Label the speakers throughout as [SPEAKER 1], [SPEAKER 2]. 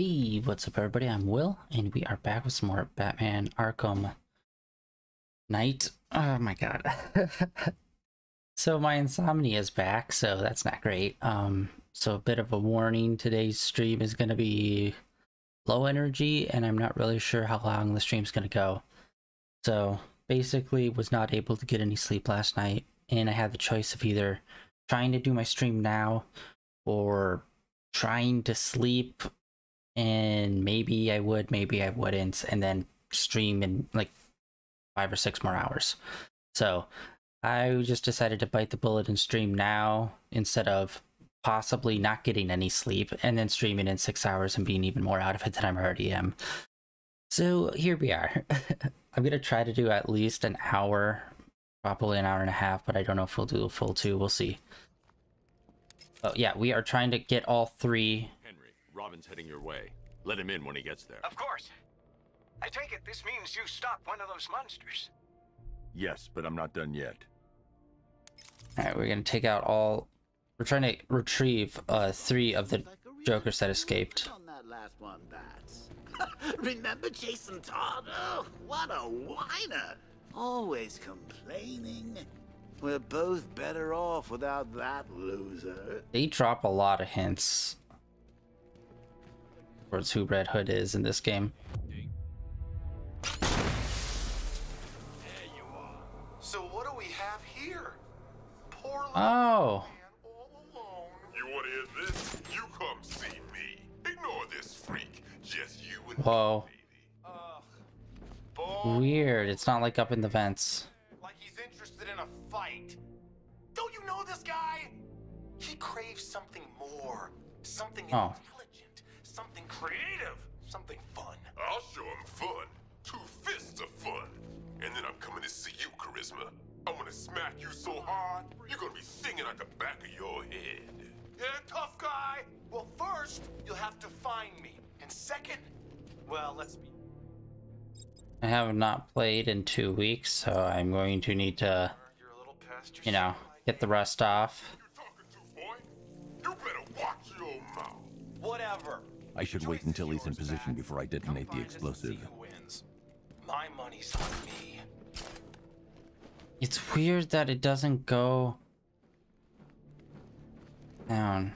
[SPEAKER 1] Hey, what's up everybody? I'm Will, and we are back with some more Batman Arkham Knight. Oh my god. so my insomnia is back, so that's not great. Um, so a bit of a warning, today's stream is going to be low energy, and I'm not really sure how long the stream's going to go. So basically was not able to get any sleep last night, and I had the choice of either trying to do my stream now, or trying to sleep and maybe I would, maybe I wouldn't, and then stream in like five or six more hours. So I just decided to bite the bullet and stream now instead of possibly not getting any sleep and then streaming in six hours and being even more out of it than I already am. So here we are. I'm gonna try to do at least an hour, probably an hour and a half, but I don't know if we'll do a full two. We'll see. Oh yeah, we are trying to get all three
[SPEAKER 2] Robin's heading your way. Let him in when he gets there.
[SPEAKER 3] Of course. I take it this means you stopped one of those monsters.
[SPEAKER 2] Yes, but I'm not done yet.
[SPEAKER 1] Alright, we're gonna take out all... We're trying to retrieve uh, three of the Jokers that escaped.
[SPEAKER 4] On that last one, Bats. Remember Jason Todd? Oh, what a whiner! Always complaining. We're both better off without that loser.
[SPEAKER 1] They drop a lot of hints towards who Red Hood is in this game.
[SPEAKER 3] So what do we have here? Poor
[SPEAKER 1] oh.
[SPEAKER 5] You want to hear this? You come see me. Ignore this freak. Just you and
[SPEAKER 1] Whoa.
[SPEAKER 3] me,
[SPEAKER 1] Weird. It's not like up in the vents.
[SPEAKER 3] Like he's interested in a fight. Don't you know this guy? He craves something more. Something
[SPEAKER 1] oh
[SPEAKER 3] something creative, something fun.
[SPEAKER 5] I'll show him fun. Two fists of fun. And then I'm coming to see you, Charisma. I'm gonna smack you so hard, you're gonna be singing at the back of your head.
[SPEAKER 3] Yeah, tough guy. Well, first, you'll have to find me. And second, well, let's be...
[SPEAKER 1] I have not played in two weeks, so I'm going to need to, you know, get the rust off.
[SPEAKER 5] You better watch your mouth.
[SPEAKER 3] Whatever.
[SPEAKER 2] I should wait until he's in position before I detonate the explosive.
[SPEAKER 3] My money's on me.
[SPEAKER 1] It's weird that it doesn't go down.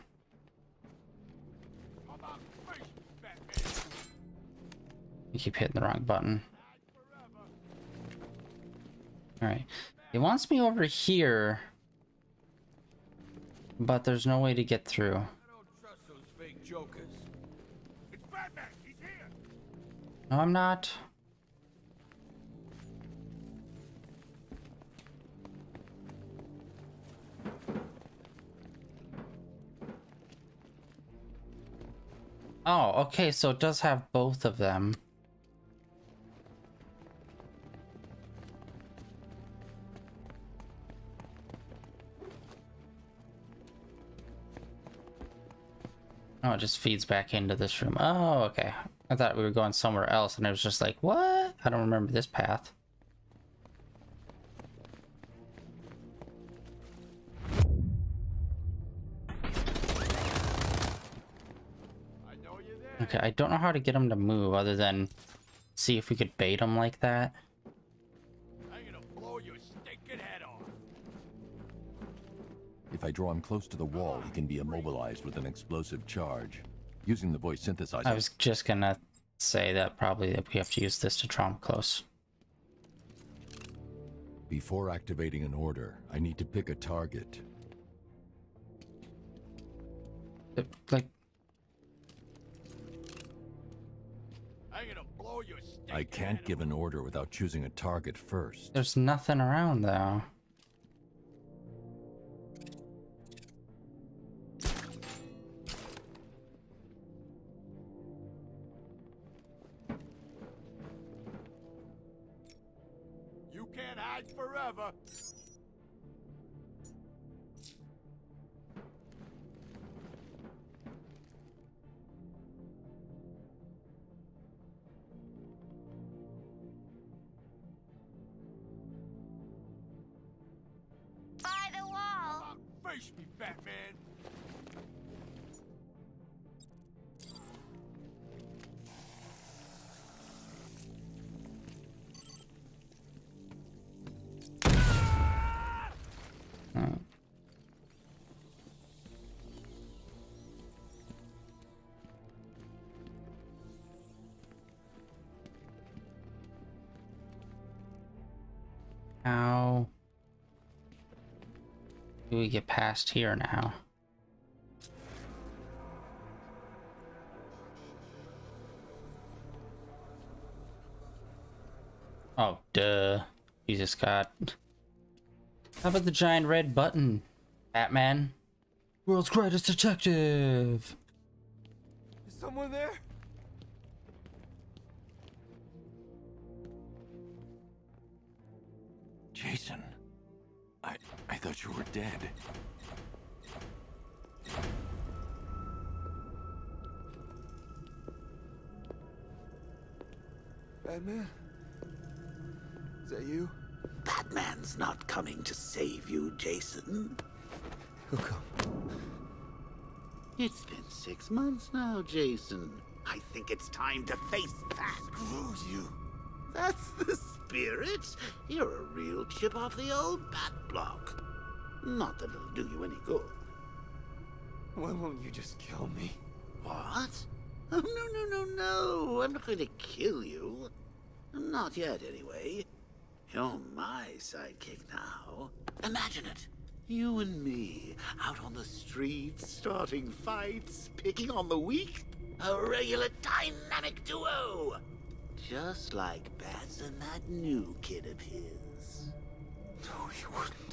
[SPEAKER 1] You keep hitting the wrong button. Alright. It wants me over here. But there's no way to get through. No, I'm not. Oh, okay, so it does have both of them. Oh, it just feeds back into this room. Oh, okay. I thought we were going somewhere else, and I was just like, what? I don't remember this path. Okay, I don't know how to get him to move other than see if we could bait him like that.
[SPEAKER 2] If I draw him close to the wall, he can be immobilized with an explosive charge. Using the voice synthesizer.
[SPEAKER 1] I was just gonna say that probably that we have to use this to draw him close.
[SPEAKER 2] Before activating an order, I need to pick a target.
[SPEAKER 1] Like...
[SPEAKER 2] I can't give an order without choosing a target first.
[SPEAKER 1] There's nothing around though.
[SPEAKER 6] Forever.
[SPEAKER 7] By the wall.
[SPEAKER 6] Face me, Batman.
[SPEAKER 1] We get past here now? Oh, duh. Jesus God. How about the giant red button, Batman? World's greatest detective!
[SPEAKER 6] Is someone there?
[SPEAKER 2] Were dead.
[SPEAKER 6] Batman? Is that you?
[SPEAKER 4] Batman's not coming to save you, Jason.
[SPEAKER 6] He'll come.
[SPEAKER 4] It's been six months now, Jason. I think it's time to face that.
[SPEAKER 6] Screw you.
[SPEAKER 4] That's the spirit. You're a real chip off the old bat block. Not that it'll do you any good.
[SPEAKER 6] Why won't you just kill me?
[SPEAKER 4] What? Oh, no, no, no, no. I'm not going to kill you. Not yet, anyway. You're my sidekick now. Imagine it. You and me, out on the streets, starting fights, picking on the weak. A regular dynamic duo. Just like Bats and that new kid of his.
[SPEAKER 6] No, you wouldn't.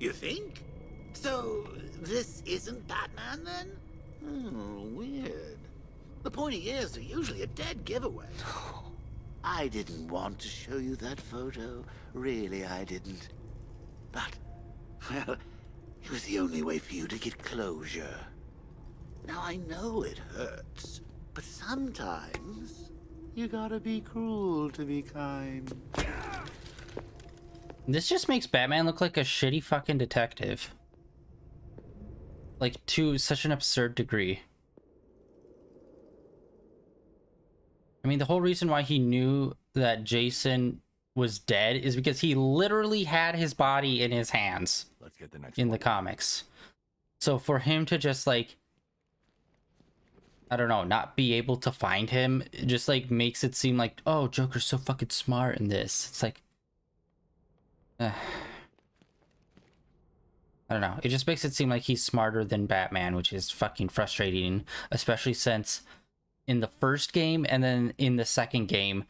[SPEAKER 4] You think? So, this isn't Batman then? Hmm, weird. The pointy ears are usually a dead giveaway. I didn't want to show you that photo. Really, I didn't. But, well, it was the only way for you to get closure. Now, I know it hurts, but sometimes you gotta be cruel to be kind.
[SPEAKER 1] This just makes Batman look like a shitty fucking detective. Like, to such an absurd degree. I mean, the whole reason why he knew that Jason was dead is because he literally had his body in his hands
[SPEAKER 2] Let's get the next
[SPEAKER 1] in
[SPEAKER 2] one.
[SPEAKER 1] the comics. So for him to just like I don't know, not be able to find him just like makes it seem like oh, Joker's so fucking smart in this. It's like I don't know. It just makes it seem like he's smarter than Batman, which is fucking frustrating, especially since in the first game and then in the second game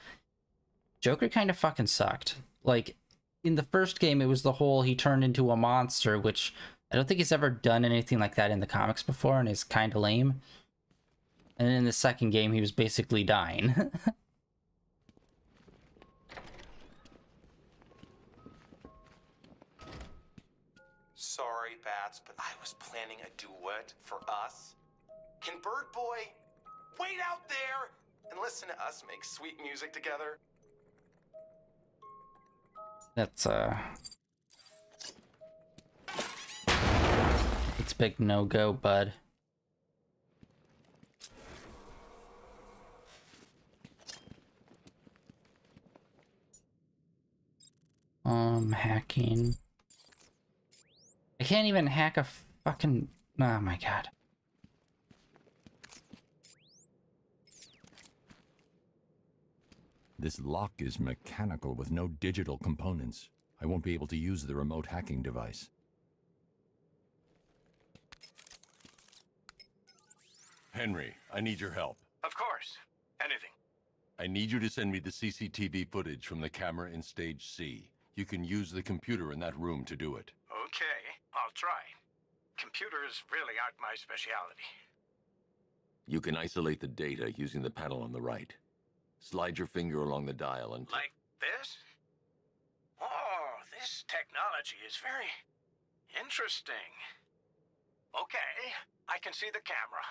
[SPEAKER 1] Joker kind of fucking sucked. Like in the first game, it was the whole he turned into a monster, which I don't think he's ever done anything like that in the comics before, and is kind of lame. And in the second game, he was basically dying.
[SPEAKER 3] But I was planning a duet for us. Can Bird Boy wait out there and listen to us make sweet music together?
[SPEAKER 1] That's uh, it's big no go, bud. Um, hacking. I can't even hack a fucking. Oh my god.
[SPEAKER 2] This lock is mechanical with no digital components. I won't be able to use the remote hacking device. Henry, I need your help.
[SPEAKER 8] Of course. Anything.
[SPEAKER 2] I need you to send me the CCTV footage from the camera in Stage C. You can use the computer in that room to do it.
[SPEAKER 8] Okay, I'll try. Computers really aren't my specialty.
[SPEAKER 2] You can isolate the data using the panel on the right. Slide your finger along the dial and...
[SPEAKER 8] Like this? Oh, this technology is very interesting. Okay, I can see the camera.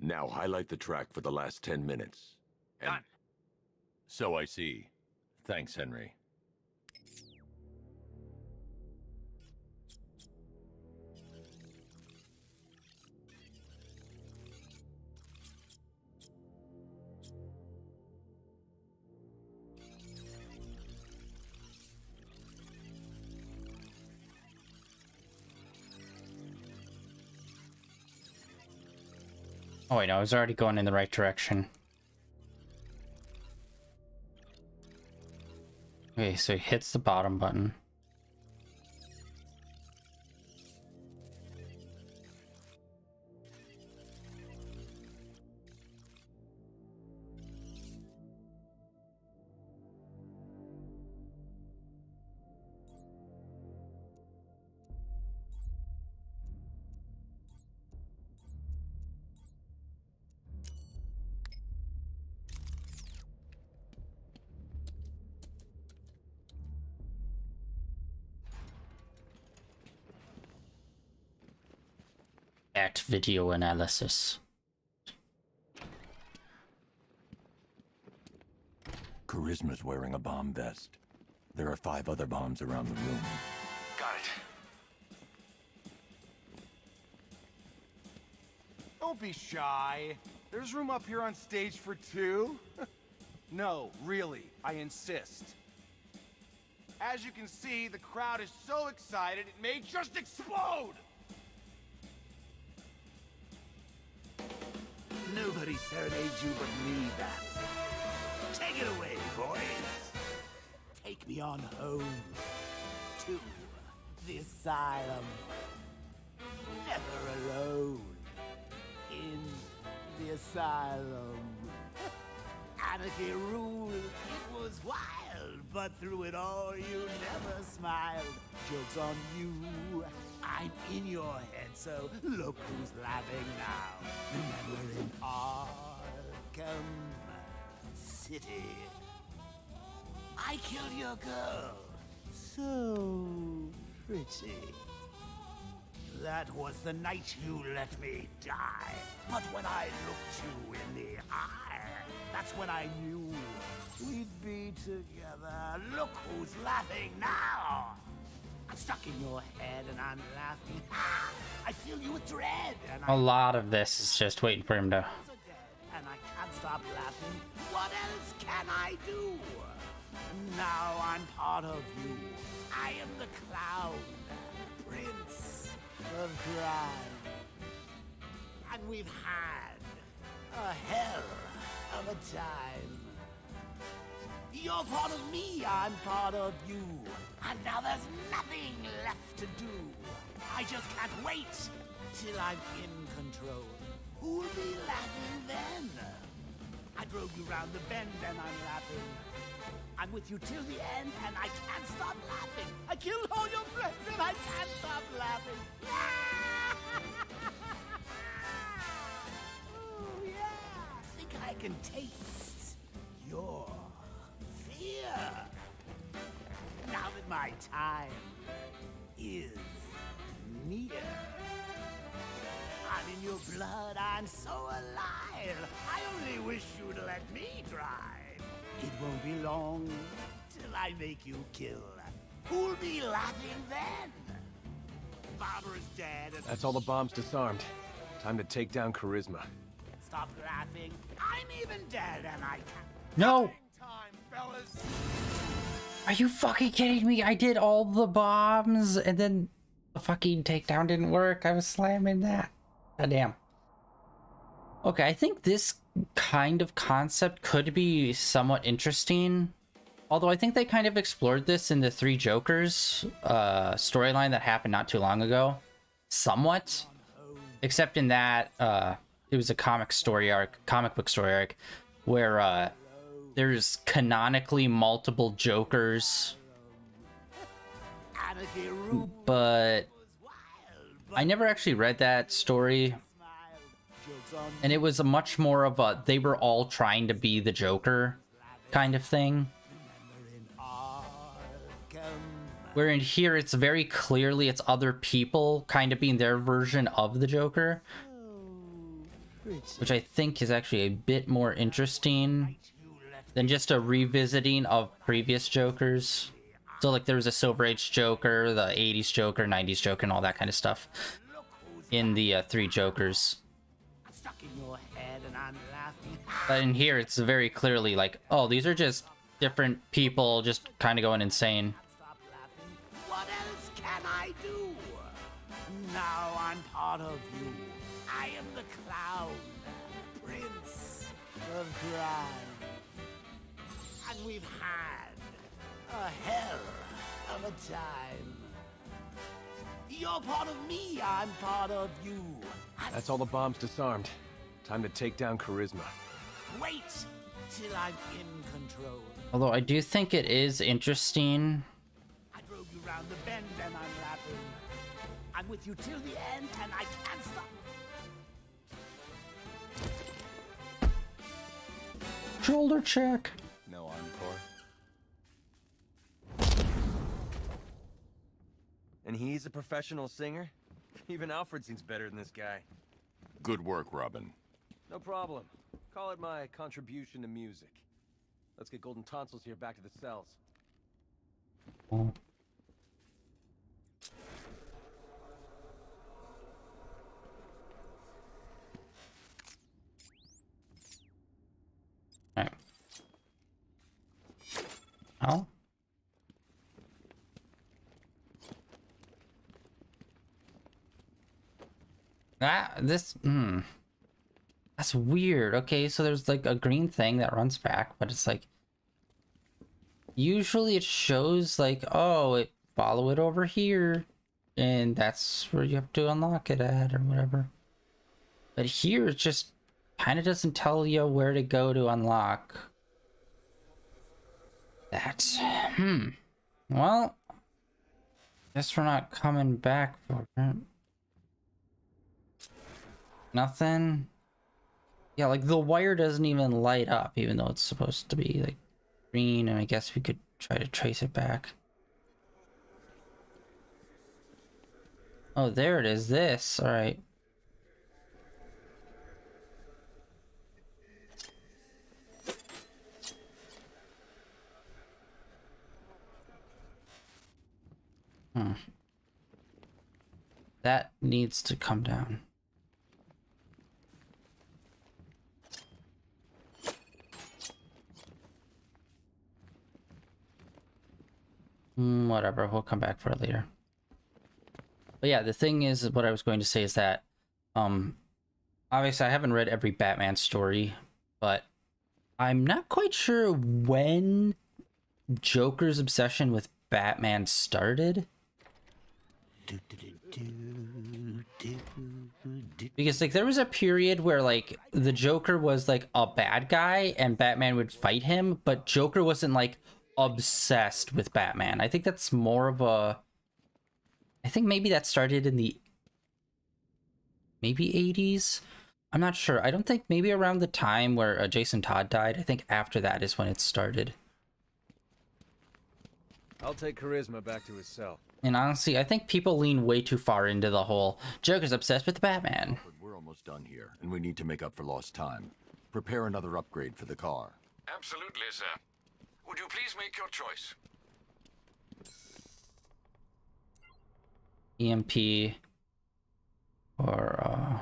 [SPEAKER 2] Now highlight the track for the last 10 minutes. And
[SPEAKER 8] Done.
[SPEAKER 2] So I see. Thanks, Henry.
[SPEAKER 1] Oh wait, I was already going in the right direction. Okay, so he hits the bottom button. Video analysis.
[SPEAKER 2] Charisma's wearing a bomb vest. There are five other bombs around the room.
[SPEAKER 8] Got it.
[SPEAKER 6] Don't be shy. There's room up here on stage for two. no, really, I insist. As you can see, the crowd is so excited it may just explode!
[SPEAKER 4] Nobody serenades you but me, Bats. Take it away, boys. Take me on home to the asylum. Never alone in the asylum. Anarchy ruled. It was wild, but through it all you never smiled. Jokes on you. I'm in your head, so look who's laughing now. Remember in Arkham City, I killed your girl. So pretty. That was the night you let me die. But when I looked you in the eye, that's when I knew we'd be together. Look who's laughing now. I'm stuck in your head and I'm laughing. Ah, I feel you with dread. And
[SPEAKER 1] A lot of this is just waiting for him to.
[SPEAKER 4] and I can't stop laughing. What else can I do? Now I'm part of you. I am the clown, prince of crime. And we've had a hell of a time. You're part of me, I'm part of you. And now there's nothing left to do. I just can't wait till I'm in control. Who'll be laughing then? I drove you round the bend and I'm laughing. I'm with you till the end and I can't stop laughing. I killed all your friends and I can't stop laughing. I can taste your fear. Now that my time is near. I'm in your blood, I'm so alive. I only wish you'd let me drive. It won't be long till I make you kill. Who'll be laughing then? Barbara's dead and
[SPEAKER 9] That's all the bombs disarmed. Time to take down Charisma.
[SPEAKER 4] stop laughing. I'm even dead and I can't.
[SPEAKER 1] No!
[SPEAKER 6] Time!
[SPEAKER 1] Are you fucking kidding me? I did all the bombs and then the fucking takedown didn't work. I was slamming that. God damn. Okay, I think this kind of concept could be somewhat interesting. Although I think they kind of explored this in the Three Jokers uh, storyline that happened not too long ago. Somewhat. Except in that uh, it was a comic story arc, comic book story arc, where uh, there's canonically multiple Jokers, but I never actually read that story. And it was a much more of a they were all trying to be the Joker kind of thing. Where in here it's very clearly it's other people kind of being their version of the Joker, which I think is actually a bit more interesting than just a revisiting of previous Jokers. So like there was a Silver Age Joker, the 80s Joker, 90s Joker, and all that kind of stuff in the uh, three Jokers. But in here, it's very clearly like, oh, these are just different people just kind of going insane.
[SPEAKER 4] What else can I do? Now I'm part of of crime. And we've had a hell of a time. You're part of me, I'm part of you. And
[SPEAKER 9] That's all the bombs disarmed. Time to take down Charisma.
[SPEAKER 4] wait till I'm in control.
[SPEAKER 1] Although I do think it is interesting.
[SPEAKER 4] I drove you round the bend and I'm laughing. I'm with you till the end and I can't stop.
[SPEAKER 1] Shoulder check.
[SPEAKER 6] No encore.
[SPEAKER 10] And he's a professional singer?
[SPEAKER 9] Even Alfred seems better than this guy.
[SPEAKER 2] Good work, Robin.
[SPEAKER 9] No problem. Call it my contribution to music. Let's get Golden Tonsils here back to the cells.
[SPEAKER 1] Oh. That this hmm. That's weird. Okay, so there's like a green thing that runs back, but it's like usually it shows like, oh, it follow it over here, and that's where you have to unlock it at or whatever. But here it just kind of doesn't tell you where to go to unlock. That's hmm. Well, guess we're not coming back for it. Nothing. Yeah, like the wire doesn't even light up, even though it's supposed to be like green, and I guess we could try to trace it back. Oh, there it is. This. All right. Hmm. That needs to come down. Mm, whatever, we'll come back for it later. But yeah, the thing is, what I was going to say is that, um, obviously I haven't read every Batman story, but I'm not quite sure when Joker's obsession with Batman started. Because like there was a period where like the Joker was like a bad guy and Batman would fight him, but Joker wasn't like obsessed with Batman. I think that's more of a I think maybe that started in the maybe 80s. I'm not sure. I don't think maybe around the time where uh, Jason Todd died. I think after that is when it started.
[SPEAKER 9] I'll take Charisma back to his cell.
[SPEAKER 1] And honestly, I think people lean way too far into the whole Joker's obsessed with Batman.
[SPEAKER 2] We're almost done here, and we need to make up for lost time. Prepare another upgrade for the car.
[SPEAKER 8] Absolutely, sir. Would you please make your choice?
[SPEAKER 1] EMP or uh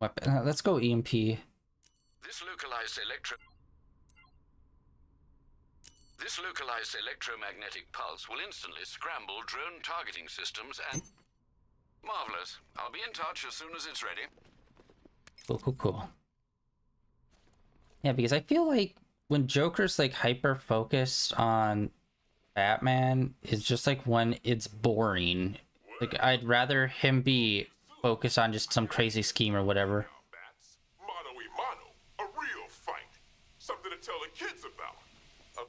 [SPEAKER 1] weapon. uh, Let's go EMP.
[SPEAKER 8] This localized electro... This localized electromagnetic pulse will instantly scramble drone targeting systems and... Marvelous. I'll be in touch as soon as it's ready.
[SPEAKER 1] Cool, cool, cool. Yeah, because I feel like when Joker's like hyper focused on Batman, it's just like when it's boring. Like I'd rather him be focused on just some crazy scheme or whatever.
[SPEAKER 5] Bats. Mano y mano. A real fight. Something to tell the kids about. Of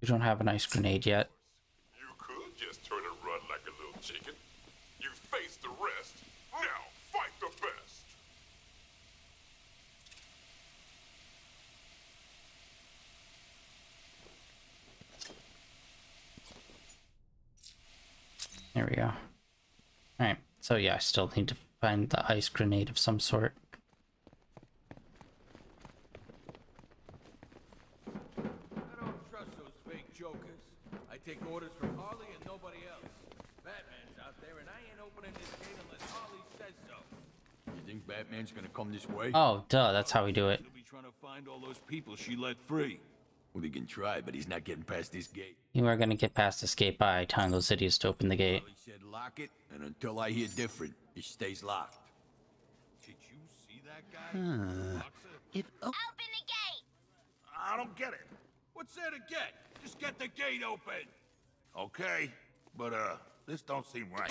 [SPEAKER 1] We don't have an ice grenade yet.
[SPEAKER 5] You could just turn and run like a little chicken. You face the rest. Now, fight the best.
[SPEAKER 1] There we go. Alright, so yeah, I still need to find the ice grenade of some sort.
[SPEAKER 10] I don't trust those fake jokers. I take orders from Harley and nobody else. Batman's out there and I ain't opening this gate unless Harley says so.
[SPEAKER 4] You think Batman's gonna come this way?
[SPEAKER 1] Oh, duh, that's how we do it.
[SPEAKER 10] He'll be trying to find all those people she let free.
[SPEAKER 4] Well, he can try, but he's not getting past this gate.
[SPEAKER 1] You are gonna get past this gate by telling those idiots to open the gate.
[SPEAKER 4] Harley said lock it, and until I hear different, it stays locked.
[SPEAKER 10] Did you see that guy? Boxer?
[SPEAKER 4] It
[SPEAKER 7] Open the gate!
[SPEAKER 10] I don't get it. What's there to get? Just get the gate open.
[SPEAKER 6] Okay, but uh, this don't seem right.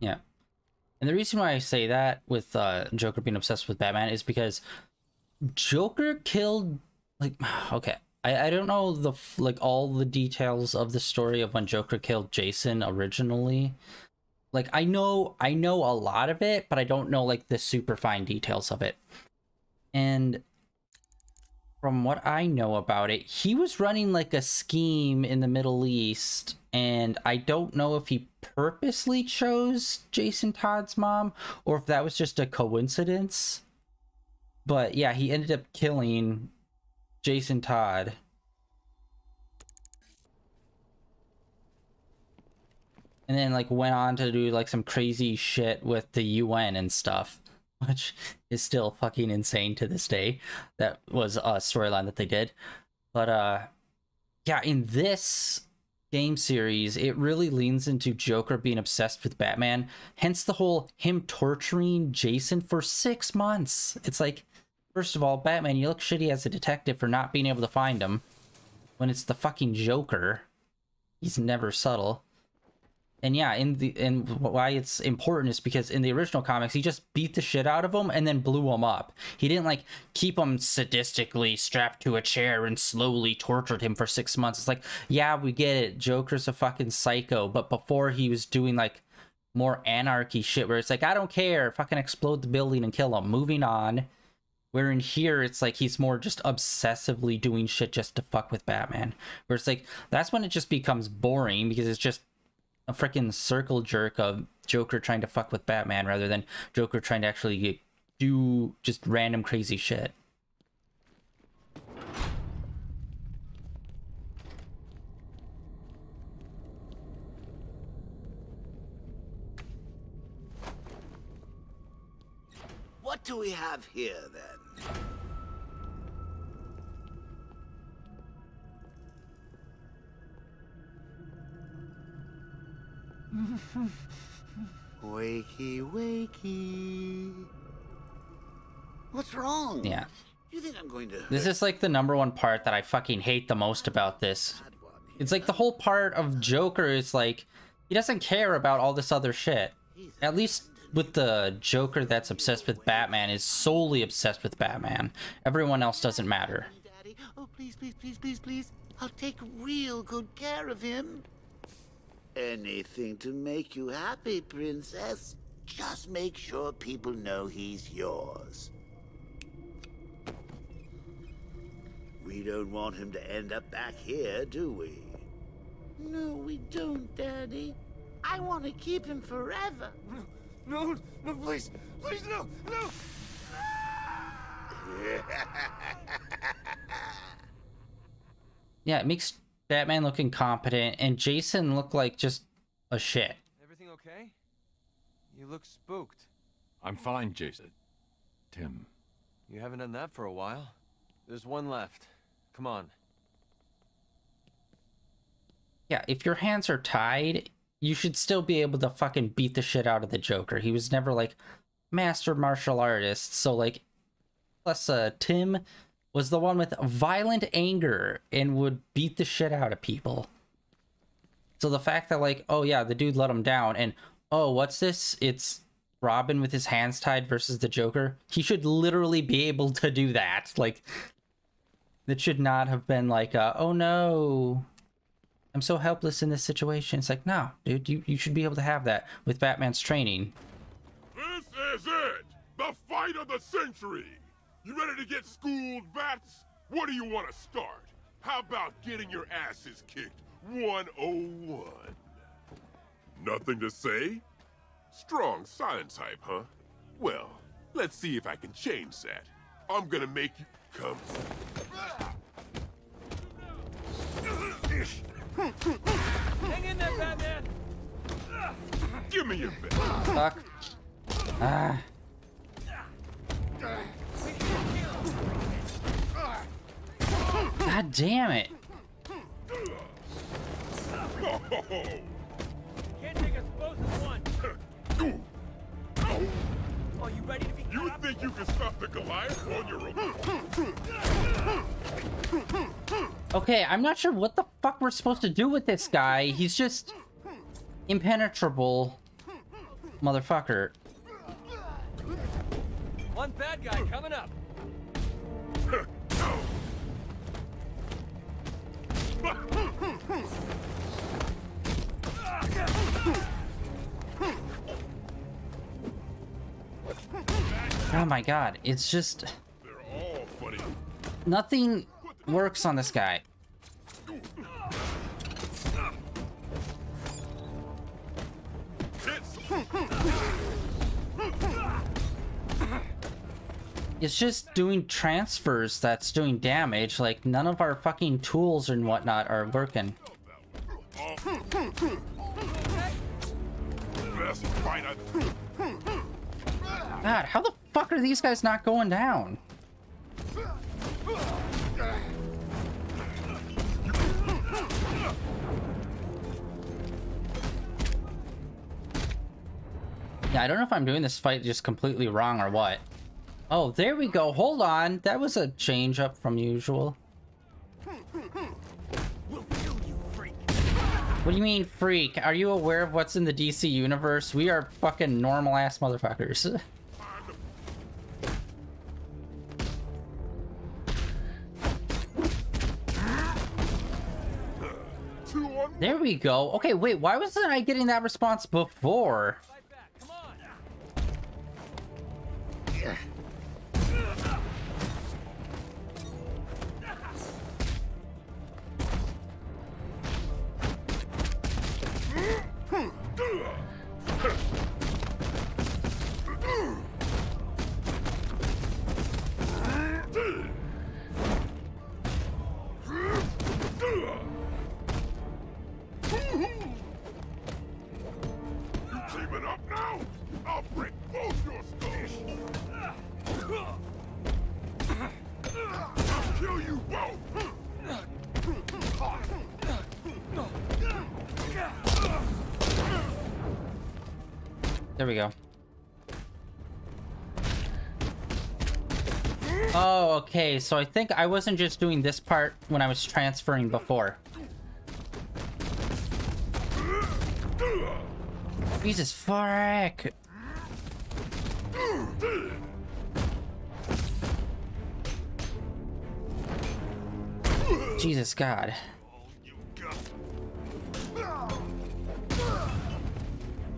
[SPEAKER 1] Yeah. And the reason why I say that with uh, Joker being obsessed with Batman is because Joker killed like okay. I, I don't know the like all the details of the story of when Joker killed Jason originally. Like I know I know a lot of it, but I don't know like the super fine details of it. And from what I know about it, he was running like a scheme in the Middle East, and I don't know if he purposely chose Jason Todd's mom or if that was just a coincidence. But yeah, he ended up killing Jason Todd. And then like went on to do like some crazy shit with the UN and stuff, which is still fucking insane to this day. That was a storyline that they did. But uh yeah, in this game series, it really leans into Joker being obsessed with Batman. Hence the whole him torturing Jason for six months. It's like, first of all, Batman, you look shitty as a detective for not being able to find him. When it's the fucking Joker. He's never subtle. And yeah, in the and why it's important is because in the original comics, he just beat the shit out of him and then blew him up. He didn't like keep him sadistically strapped to a chair and slowly tortured him for six months. It's like, yeah, we get it. Joker's a fucking psycho, but before he was doing like more anarchy shit where it's like, I don't care, fucking explode the building and kill him. Moving on. Where in here, it's like he's more just obsessively doing shit just to fuck with Batman. Where it's like, that's when it just becomes boring because it's just a freaking circle jerk of Joker trying to fuck with Batman rather than Joker trying to actually do just random crazy shit.
[SPEAKER 4] What do we have here, then? wakey, wakey. What's wrong?
[SPEAKER 1] Yeah.
[SPEAKER 4] You think I'm going to
[SPEAKER 1] This is like the number one part that I fucking hate the most about this. It's like the whole part of Joker is like he doesn't care about all this other shit. At least with the Joker that's obsessed with Batman is solely obsessed with Batman. Everyone else doesn't matter.
[SPEAKER 4] Daddy? Oh, please, please, please, please, please. I'll take real good care of him. Anything to make you happy, Princess. Just make sure people know he's yours. We don't want him to end up back here, do we? No, we don't, Daddy. I want to keep him forever.
[SPEAKER 6] No, no, please, please, no, no!
[SPEAKER 1] Yeah, it makes Batman look incompetent and Jason looked like just a shit.
[SPEAKER 9] Everything okay? You look spooked.
[SPEAKER 2] I'm fine, Jason. Tim.
[SPEAKER 9] You haven't done that for a while. There's one left. Come on.
[SPEAKER 1] Yeah, if your hands are tied, you should still be able to fucking beat the shit out of the Joker. He was never like master martial artist, so like plus uh Tim was the one with violent anger and would beat the shit out of people. So the fact that like, oh yeah, the dude let him down and oh, what's this? It's Robin with his hands tied versus the Joker. He should literally be able to do that. Like that should not have been like, oh no, I'm so helpless in this situation. It's like, no, dude, you, you should be able to have that with Batman's training.
[SPEAKER 5] This is it! The fight of the century! You ready to get schooled, Bats? What do you want to start? How about getting your asses kicked 101? Nothing to say? Strong science type, huh? Well, let's see if I can change that. I'm gonna make you come.
[SPEAKER 9] Hang in there, Batman!
[SPEAKER 5] Give me your best.
[SPEAKER 1] Fuck. Ah. God damn it.
[SPEAKER 9] Can't take us both at once. Oh, you ready to be
[SPEAKER 5] You
[SPEAKER 9] caught?
[SPEAKER 5] think you can stop the Goliath on your own?
[SPEAKER 1] Okay, I'm not sure what the fuck we're supposed to do with this guy. He's just impenetrable. Motherfucker.
[SPEAKER 9] One bad guy coming up.
[SPEAKER 1] Oh my god, it's just nothing works on this guy. It's just doing transfers that's doing damage. Like none of our fucking tools and whatnot are working. God, how the fuck are these guys not going down? Yeah, I don't know if I'm doing this fight just completely wrong or what. Oh, there we go. Hold on. That was a change up from usual. What do you mean, freak? Are you aware of what's in the DC universe? We are fucking normal ass motherfuckers. There we go. Okay, wait, why wasn't I getting that response before? Okay, so I think I wasn't just doing this part when I was transferring before. Jesus fuck! Jesus God.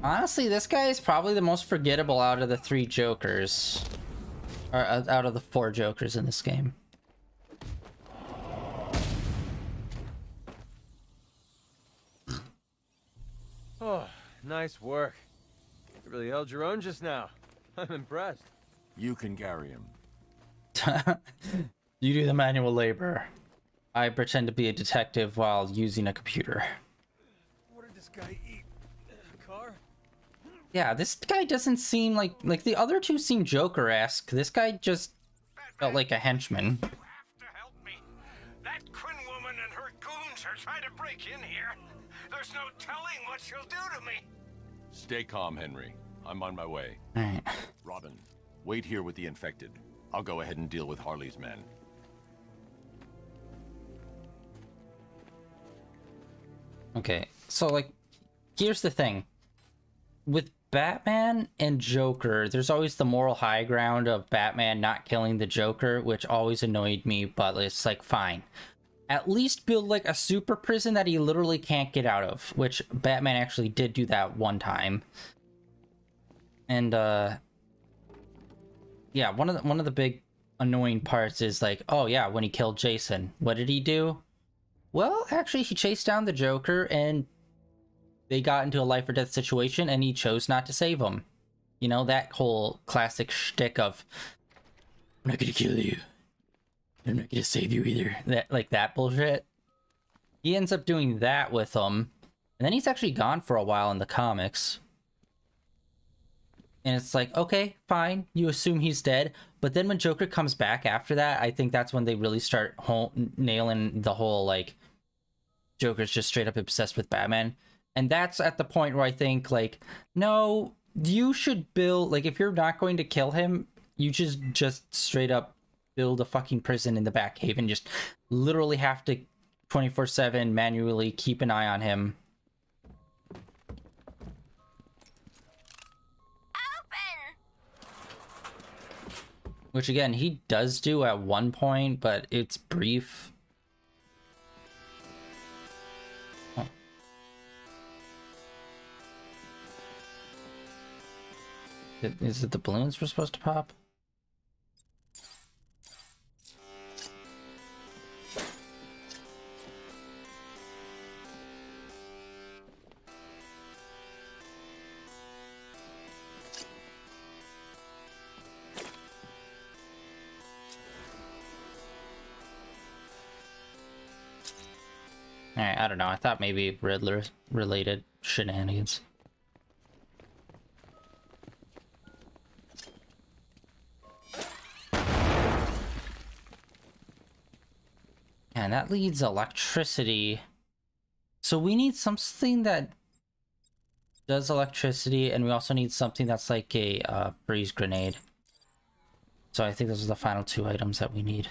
[SPEAKER 1] Honestly, this guy is probably the most forgettable out of the three Jokers. Or uh, out of the four Jokers in this game.
[SPEAKER 9] Oh, nice work. You really held your own just now. I'm impressed.
[SPEAKER 2] You can carry him.
[SPEAKER 1] you do the manual labor. I pretend to be a detective while using a computer.
[SPEAKER 9] What did this guy eat? Car?
[SPEAKER 1] Yeah, this guy doesn't seem like like the other two seem Joker-esque. This guy just felt like a henchman.
[SPEAKER 8] You have to help me. That Quinn woman and her goons are trying to break in here. There's no telling what she'll do to me.
[SPEAKER 2] Stay calm, Henry. I'm on my way.
[SPEAKER 1] Alright.
[SPEAKER 2] Robin, wait here with the infected. I'll go ahead and deal with Harley's men.
[SPEAKER 1] Okay, so like, here's the thing. With Batman and Joker, there's always the moral high ground of Batman not killing the Joker, which always annoyed me, but it's like, fine. At least build like a super prison that he literally can't get out of, which Batman actually did do that one time. And uh yeah, one of the one of the big annoying parts is like, oh yeah, when he killed Jason, what did he do? Well, actually, he chased down the Joker and they got into a life or death situation and he chose not to save him. You know, that whole classic shtick of, I'm not gonna kill you. I'm not gonna save you either. That Like that bullshit. He ends up doing that with him. And then he's actually gone for a while in the comics. And it's like, okay, fine. You assume he's dead. But then when Joker comes back after that, I think that's when they really start nailing the whole, like, Joker's just straight up obsessed with Batman. And that's at the point where I think, like, no, you should build, like, if you're not going to kill him, you just, just straight up build a fucking prison in the Batcave and just literally have to 24 7 manually keep an eye on him. Which again, he does do at one point, but it's brief. Is it the balloons we're supposed to pop? I don't know. I thought maybe Riddler related shenanigans. That leads electricity. So we need something that does electricity, and we also need something that's like a uh, freeze grenade. So I think those are the final two items that we need.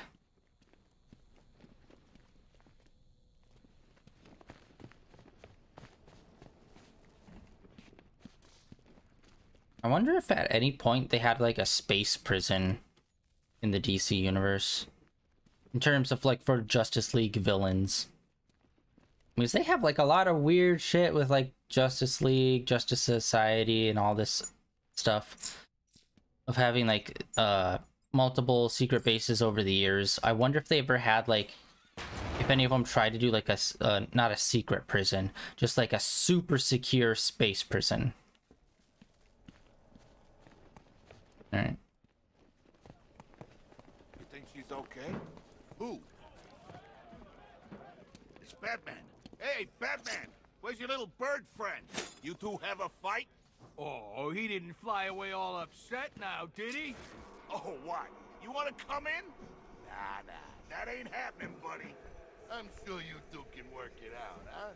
[SPEAKER 1] I wonder if at any point they had like a space prison in the DC universe. In terms of like for Justice League villains. Because they have like a lot of weird shit with like Justice League, Justice Society, and all this stuff. Of having like uh multiple secret bases over the years. I wonder if they ever had like if any of them tried to do like a uh, not a secret prison, just like a super secure space prison. All right.
[SPEAKER 4] You think she's okay? Who? It's Batman. Hey, Batman! Where's your little bird friend? You two have a fight?
[SPEAKER 10] Oh, he didn't fly away all upset now, did he?
[SPEAKER 4] Oh, what? You want to come in? Nah, nah. That ain't happening, buddy. I'm sure you two can work it out, huh?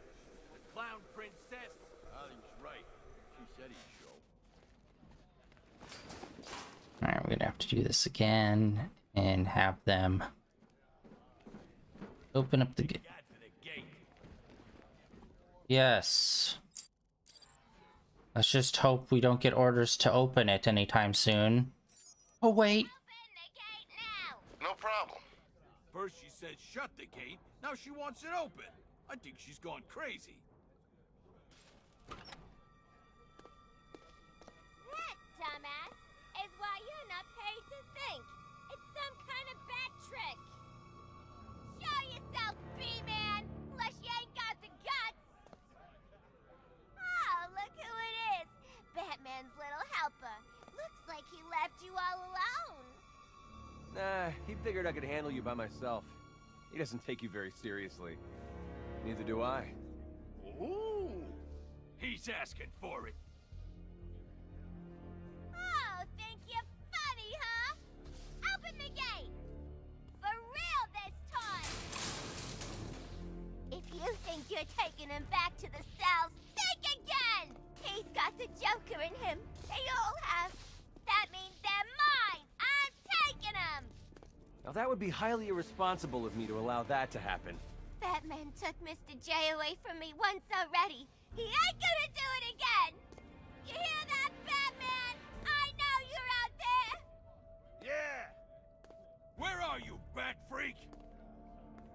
[SPEAKER 10] The clown princess. Oh, Harley's right. She said he'd show.
[SPEAKER 1] Alright, we're gonna have to do this again and have them open up the gate. Yes. Let's just hope we don't get orders to open it anytime soon. Oh, wait.
[SPEAKER 3] No problem.
[SPEAKER 10] First she said shut the gate, now she wants it open. I think she's gone crazy.
[SPEAKER 7] That, dumbass, is why you're not paid to think. It's some kind of bat trick. Show yourself, B-Man, left you all alone.
[SPEAKER 9] Nah, he figured I could handle you by myself. He doesn't take you very seriously. Neither do I.
[SPEAKER 10] Ooh! He's asking for it.
[SPEAKER 7] Oh, think you're funny, huh? Open the gate. For real this time. If you think you're taking him back to the cells, think again. He's got the Joker in him. They all have. That means they're mine. I'm taking them.
[SPEAKER 9] Now that would be highly irresponsible of me to allow that to happen.
[SPEAKER 7] Batman took Mr. J away from me once already. He ain't gonna do it again. You hear that, Batman? I know you're out there.
[SPEAKER 4] Yeah!
[SPEAKER 10] Where are you, bat freak?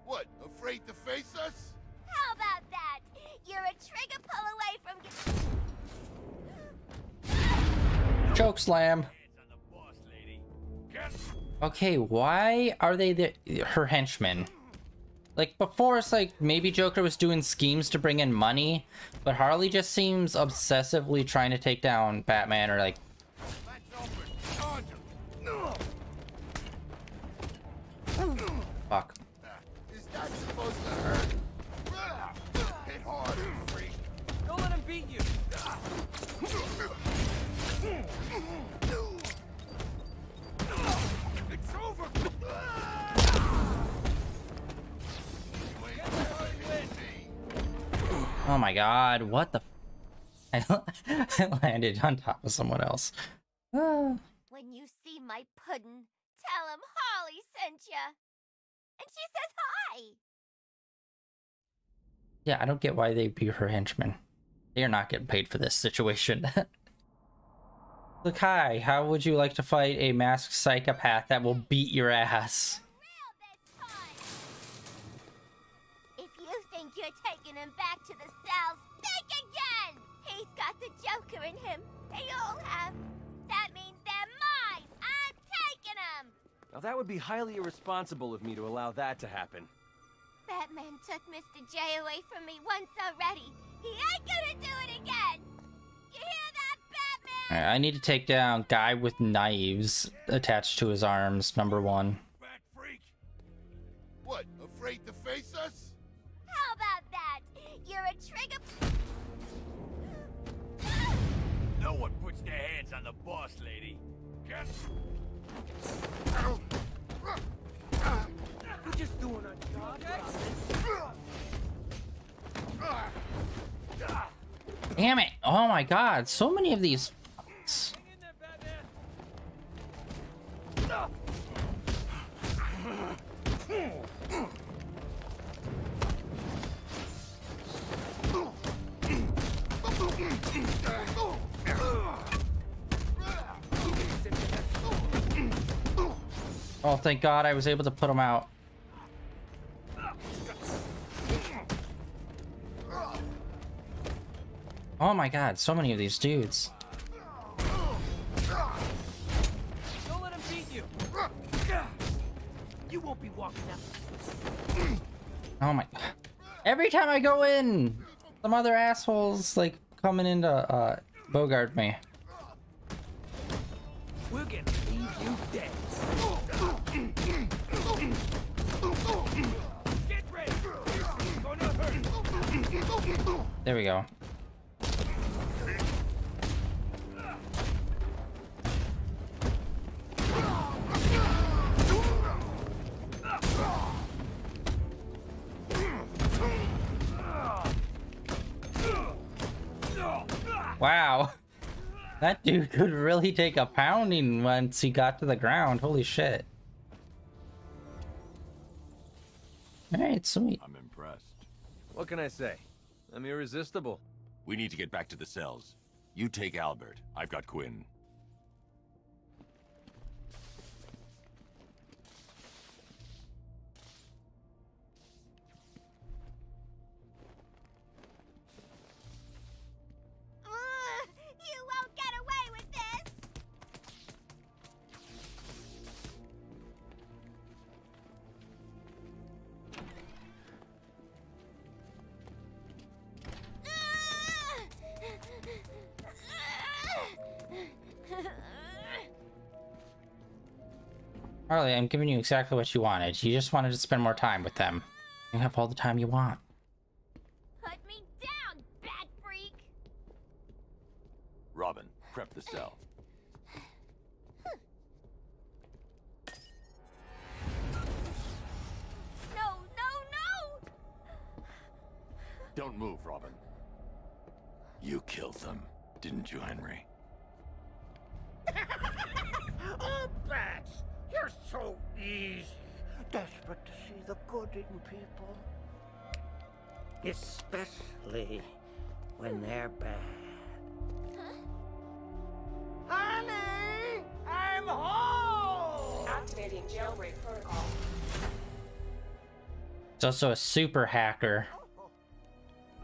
[SPEAKER 4] What, afraid to face us?
[SPEAKER 7] How about that? You're a trigger pull away from.
[SPEAKER 1] Choke slam. Okay, why are they the, her henchmen? Like before, it's like maybe Joker was doing schemes to bring in money, but Harley just seems obsessively trying to take down Batman or like. Oh my god, what the? F I landed on top of someone else. Ah.
[SPEAKER 7] When you see my puddin', tell him Harley sent ya. And she says hi.
[SPEAKER 1] Yeah, I don't get why they'd be her henchmen. They are not getting paid for this situation. Look, hi, how would you like to fight a masked psychopath that will beat your ass?
[SPEAKER 7] you're taking him back to the cells Think again! He's got the Joker in him. They all have. That means they're mine! I'm taking them!
[SPEAKER 9] Now that would be highly irresponsible of me to allow that to happen.
[SPEAKER 7] Batman took Mr. J away from me once already. He ain't gonna do it again! You hear that, Batman?
[SPEAKER 1] Right, I need to take down guy with knives attached to his arms, number one.
[SPEAKER 6] What, afraid to face us?
[SPEAKER 10] No one puts their hands on the boss, lady. Get...
[SPEAKER 9] We're just doing our job,
[SPEAKER 1] Damn it! Oh my god, so many of these. Oh, thank god I was able to put them out. Oh my god, so many of these dudes.
[SPEAKER 9] Don't let him beat you. You won't be walking out.
[SPEAKER 1] Oh my. God. Every time I go in, some other assholes like coming in to uh, bogart me.
[SPEAKER 9] We're gonna leave you dead. Get ready. It's gonna hurt.
[SPEAKER 1] There we go. Wow. That dude could really take a pounding once he got to the ground. Holy shit. Alright, sweet.
[SPEAKER 2] I'm impressed.
[SPEAKER 9] What can I say? I'm irresistible.
[SPEAKER 2] We need to get back to the cells. You take Albert. I've got Quinn.
[SPEAKER 1] Harley, I'm giving you exactly what you wanted. You just wanted to spend more time with them. You have all the time you want.
[SPEAKER 7] Put me down, bad freak!
[SPEAKER 2] Robin, prep the cell.
[SPEAKER 7] No, no, no!
[SPEAKER 2] Don't move, Robin. You killed them, didn't you, Henry?
[SPEAKER 11] Oh, Bats! You're so easy. Desperate to see the good in people. Especially when they're bad. Honey! I'm home!
[SPEAKER 12] Activating jailbreak protocol.
[SPEAKER 1] It's also a super hacker.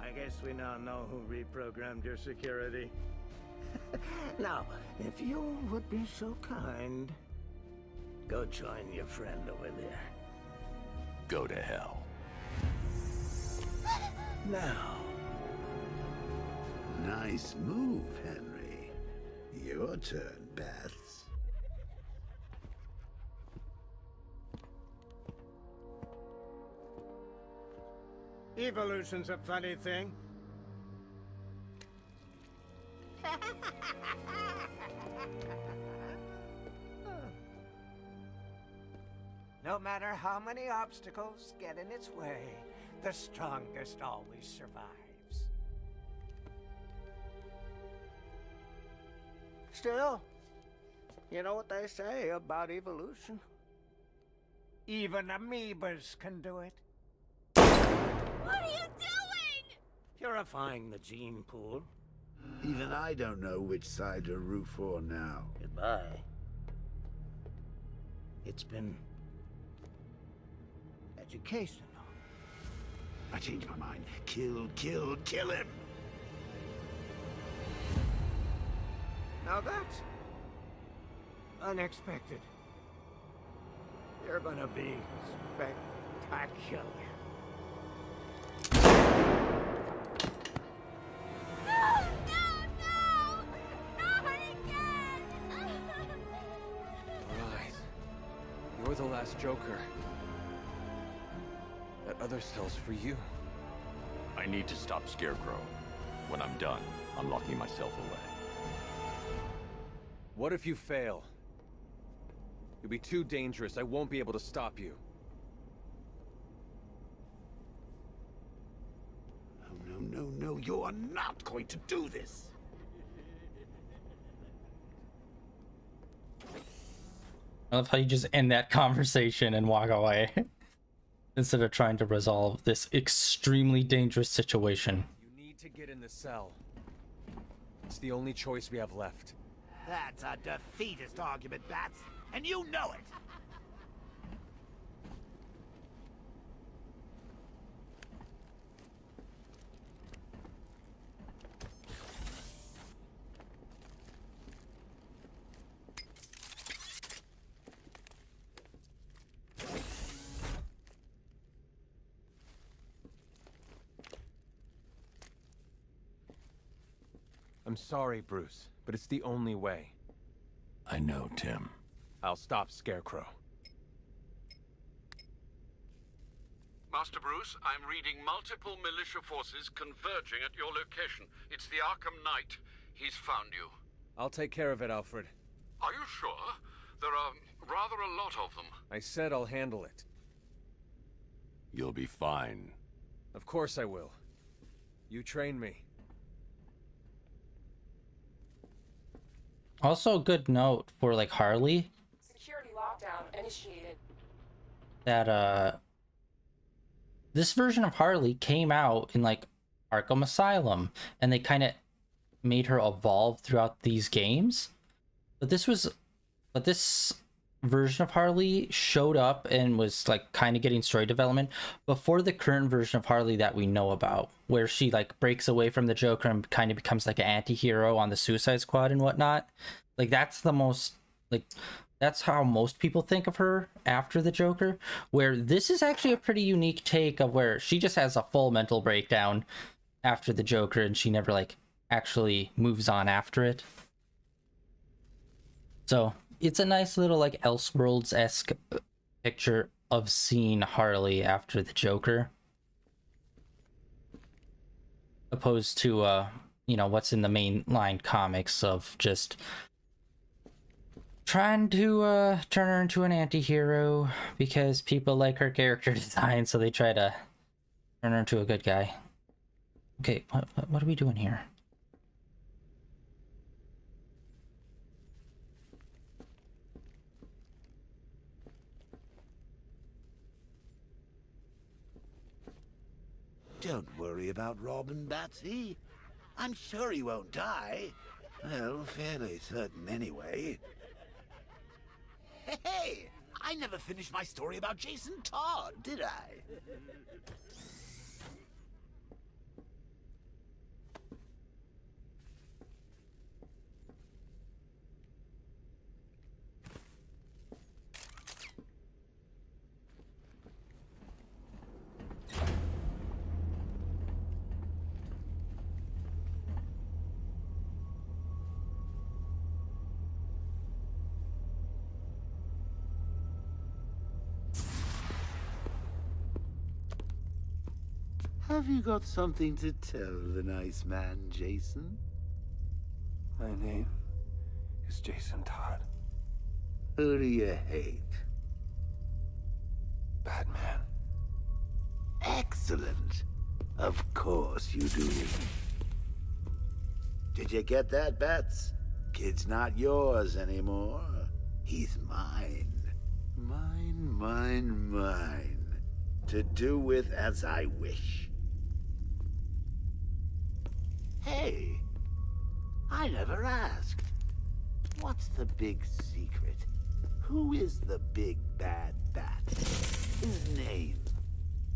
[SPEAKER 11] I guess we now know who reprogrammed your security. now, if you would be so kind, go join your friend over there.
[SPEAKER 2] Go to hell.
[SPEAKER 11] Now. Nice move, Henry. Your turn, Bats. Evolution's a funny thing.
[SPEAKER 13] Matter how many obstacles get in its way, the strongest always survives.
[SPEAKER 11] Still, you know what they say about evolution?
[SPEAKER 13] Even amoebas can do it.
[SPEAKER 7] What are you doing?
[SPEAKER 11] Purifying the gene pool.
[SPEAKER 4] Even I don't know which side to root for now.
[SPEAKER 11] Goodbye. It's been educational.
[SPEAKER 4] I changed my mind. Kill, kill, kill him!
[SPEAKER 13] Now that's unexpected.
[SPEAKER 7] You're gonna be spectacular.
[SPEAKER 9] Right. You're the last Joker. That other cell's for you.
[SPEAKER 2] I need to stop Scarecrow. When I'm done, I'm locking myself away.
[SPEAKER 9] What if you fail? You'll be too dangerous. I won't be able to stop you.
[SPEAKER 4] No, no, no, no, you are not going to do this!
[SPEAKER 1] I love how you just end that conversation and walk away instead of trying to resolve this extremely dangerous situation.
[SPEAKER 9] You need to get in the cell. It's the only choice we have left.
[SPEAKER 4] That's a defeatist argument, Bats, and you know it!
[SPEAKER 9] I'm sorry, Bruce, but it's the only way.
[SPEAKER 2] I know, Tim.
[SPEAKER 9] I'll stop Scarecrow.
[SPEAKER 14] Master Bruce, I'm reading multiple militia forces converging at your location. It's the Arkham Knight. He's found you.
[SPEAKER 9] I'll take care of it, Alfred.
[SPEAKER 14] Are you sure? There are rather a lot of them.
[SPEAKER 9] I said I'll handle it.
[SPEAKER 2] You'll be fine.
[SPEAKER 9] Of course I will. You train me.
[SPEAKER 1] Also, a good note for like Harley
[SPEAKER 12] Security lockdown initiated.
[SPEAKER 1] that uh this version of Harley came out in like Arkham Asylum and they kind of made her evolve throughout these games. But this was but this version of Harley showed up and was like kind of getting story development before the current version of Harley that we know about, where she like breaks away from the Joker and kind of becomes like an anti-hero on the Suicide Squad and whatnot. Like that's the most like that's how most people think of her after the Joker. Where this is actually a pretty unique take of where she just has a full mental breakdown after the Joker and she never like actually moves on after it. So it's a nice little like Elseworlds esque picture of seeing Harley after the Joker, opposed to uh you know what's in the mainline comics of just trying to uh turn her into an anti-hero because people like her character design so they try to turn her into a good guy. Okay what, what- what are we doing here
[SPEAKER 4] Don't worry about Robin, Batsy. I'm sure he won't die. Well, fairly certain anyway. Hey, I never finished my story about Jason Todd, did I? Have you got something to tell the nice man, Jason?
[SPEAKER 10] My name is Jason Todd.
[SPEAKER 4] Who do you hate?
[SPEAKER 10] Batman.
[SPEAKER 4] Excellent. Of course you do. Did you get that, Bats? Kid's not yours anymore. He's mine. Mine, mine, mine. To do with as I wish. Hey, I never asked. What's the big secret? Who is the big bad bat? His name.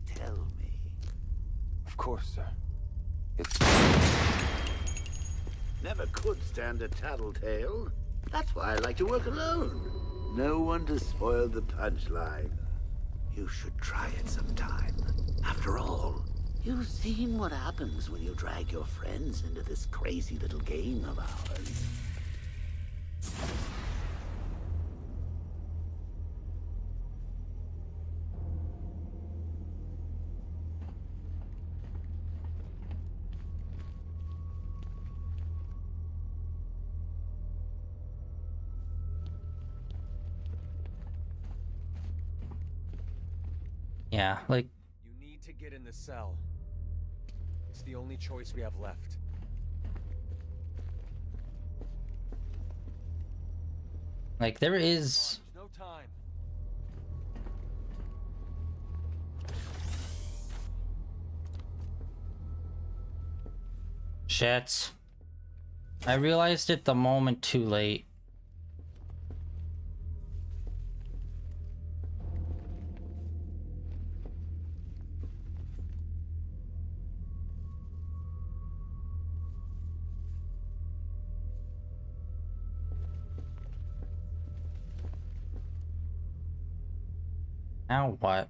[SPEAKER 4] Tell me.
[SPEAKER 10] Of course, sir. It's
[SPEAKER 4] Never could stand a tattletale. That's why I like to work alone. No one to spoil the punchline. You should try it sometime. After all, you've seen what happens when you drag your friends into this crazy little game of ours.
[SPEAKER 1] Yeah, like
[SPEAKER 9] You need to get in the cell. It's the only choice we have left.
[SPEAKER 1] like there is
[SPEAKER 9] No time.
[SPEAKER 1] shit. I realized it the moment too late. Now what?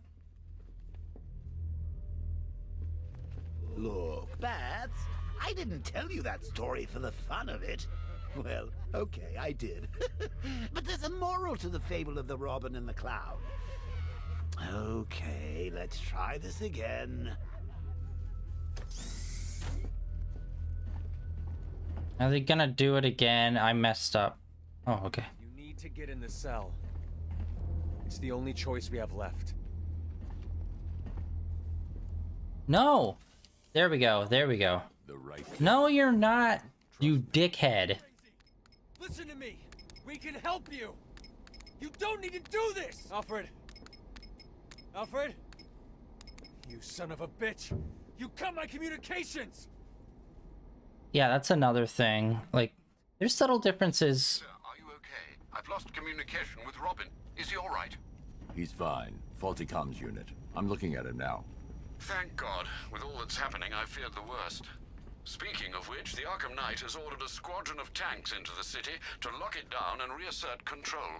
[SPEAKER 4] Look, Bats, I didn't tell you that story for the fun of it. Well, okay, I did. but there's a moral to the fable of the robin and the cloud. Okay, let's try this again.
[SPEAKER 1] Are they gonna do it again? I messed up. Oh, okay.
[SPEAKER 9] You need to get in the cell. It's the only choice we have left.
[SPEAKER 1] No! There we go, there we go.
[SPEAKER 2] The right.
[SPEAKER 1] No, you're not, you dickhead.
[SPEAKER 15] Listen to me. We can help you. You don't need to do this. Alfred. Alfred. You son of a bitch. You cut my communications.
[SPEAKER 1] Yeah, that's another thing. Like, there's subtle differences.
[SPEAKER 14] Sir, Are you okay? I've lost communication with Robin. Is he all right?
[SPEAKER 2] He's fine. Faulty comms unit. I'm looking at him now.
[SPEAKER 14] Thank God. With all that's happening, I feared the worst. Speaking of which, the Arkham Knight has ordered a squadron of tanks into the city to lock it down and reassert control.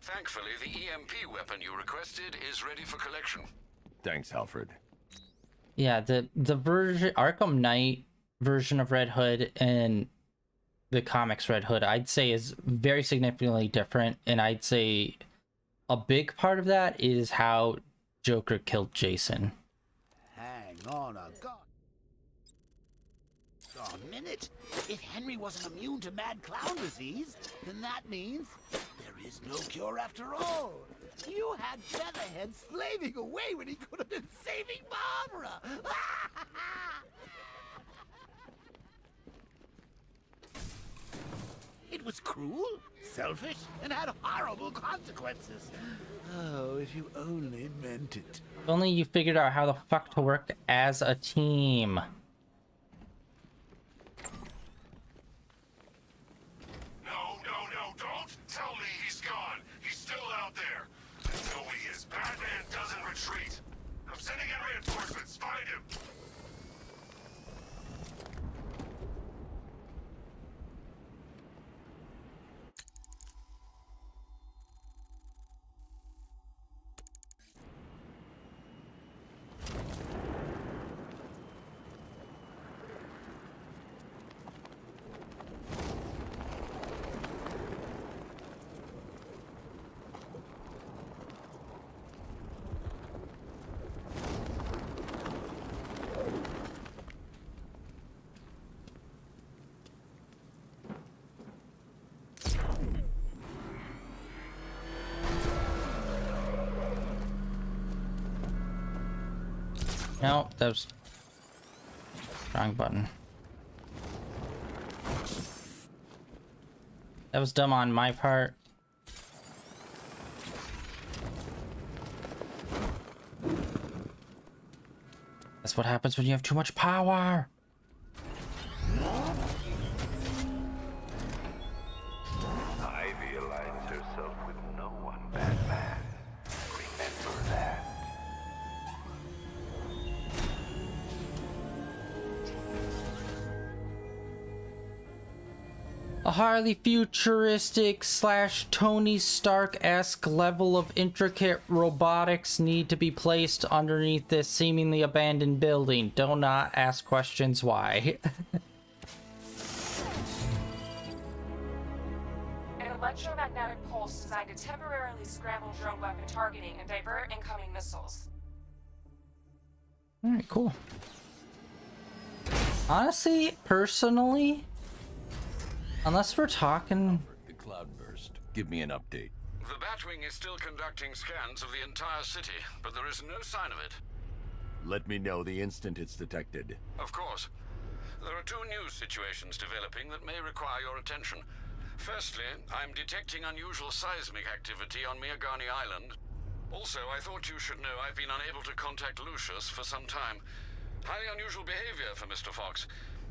[SPEAKER 14] Thankfully, the EMP weapon you requested is ready for collection.
[SPEAKER 2] Thanks, Alfred.
[SPEAKER 1] Yeah, the the version Arkham Knight version of Red Hood and the comics Red Hood, I'd say is very significantly different, and I'd say a big part of that is how Joker killed Jason.
[SPEAKER 4] Hang on a god. A minute. If Henry wasn't immune to mad clown disease, then that means there is no cure after all. You had Featherhead slaving away when he could have been saving Barbara. it was cruel, selfish, and had horrible consequences. Oh, if you only meant it.
[SPEAKER 1] If only you figured out how the fuck to work as a team.
[SPEAKER 16] No, no, no, don't tell me he's gone. He's still out there. I know he is. Batman doesn't retreat. I'm sending in reinforcements. Find him.
[SPEAKER 1] No, that was wrong button. That was dumb on my part. That's what happens when you have too much power. Highly futuristic slash Tony Stark-esque level of intricate robotics need to be placed underneath this seemingly abandoned building. Do not ask questions why.
[SPEAKER 12] An electromagnetic pulse designed to temporarily scramble drone weapon targeting and divert incoming missiles.
[SPEAKER 1] Alright, cool. Honestly, personally, unless we're talking...
[SPEAKER 2] The cloudburst. Give me an update.
[SPEAKER 14] The Batwing is still conducting scans of the entire city, but there is no sign of it.
[SPEAKER 2] Let me know the instant it's detected.
[SPEAKER 14] Of course. There are two new situations developing that may require your attention. Firstly, I'm detecting unusual seismic activity on Miagani Island. Also, I thought you should know I've been unable to contact Lucius for some time. Highly unusual behavior for Mr. Fox.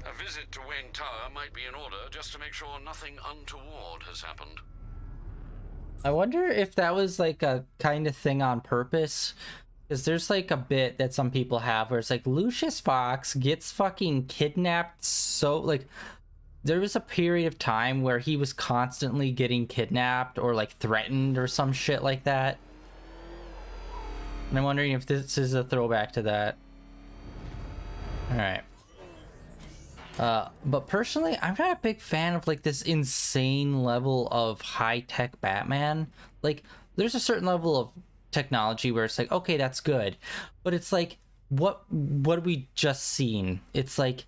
[SPEAKER 14] A visit to Wayne Tower might be in order just to make sure nothing untoward has happened.
[SPEAKER 1] I wonder if that was like a kind of thing on purpose. Because there's like a bit that some people have where it's like Lucius Fox gets fucking kidnapped so like there was a period of time where he was constantly getting kidnapped or like threatened or some shit like that. And I'm wondering if this is a throwback to that. Alright. Uh, but personally, I'm not a big fan of like this insane level of high-tech Batman. Like, there's a certain level of technology where it's like, okay, that's good. But it's like, what what we just seen? It's like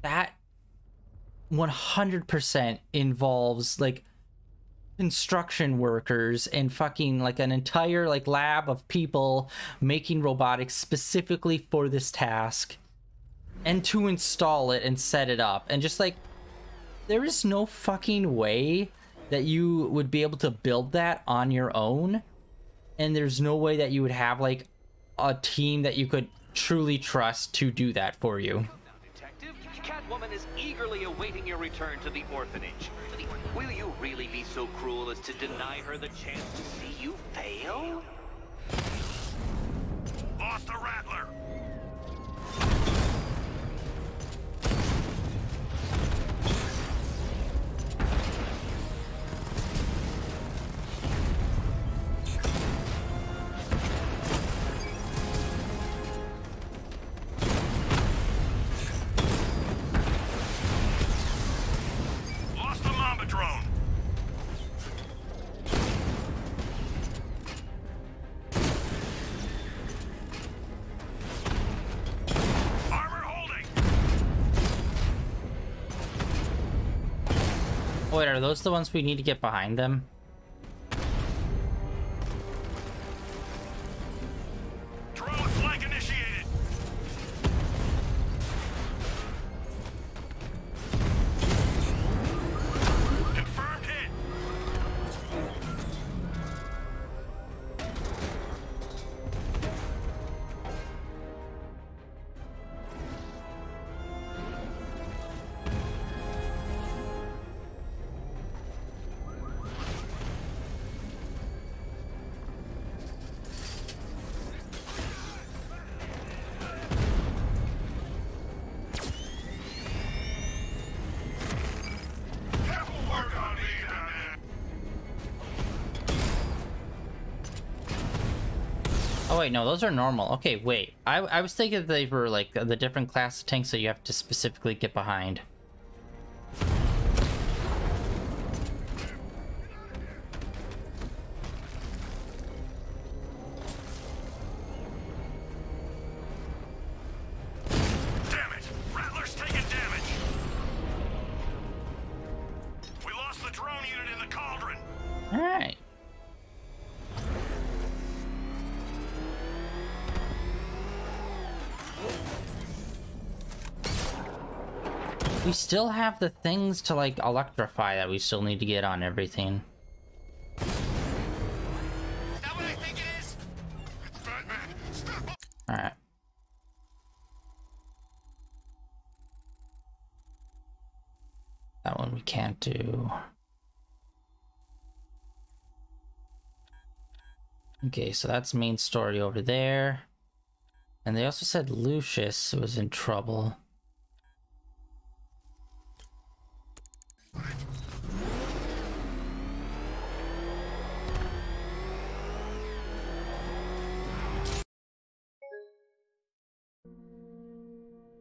[SPEAKER 1] that 100% involves like construction workers and fucking like an entire like lab of people making robotics specifically for this task and to install it and set it up and just like there is no fucking way that you would be able to build that on your own and there's no way that you would have like a team that you could truly trust to do that for you
[SPEAKER 17] Detective, Catwoman is eagerly awaiting your return to the orphanage. Will you really be so cruel as to deny her the chance to see you fail?
[SPEAKER 5] Lost the Rattler!
[SPEAKER 1] Those the ones we need to get behind them wait no those are normal. Okay wait. I, I was thinking they were like the different class tanks that you have to specifically get behind still have the things to like electrify that we still need to get on everything all right that one we can't do Okay, so that's main story over there. And they also said Lucius was in trouble.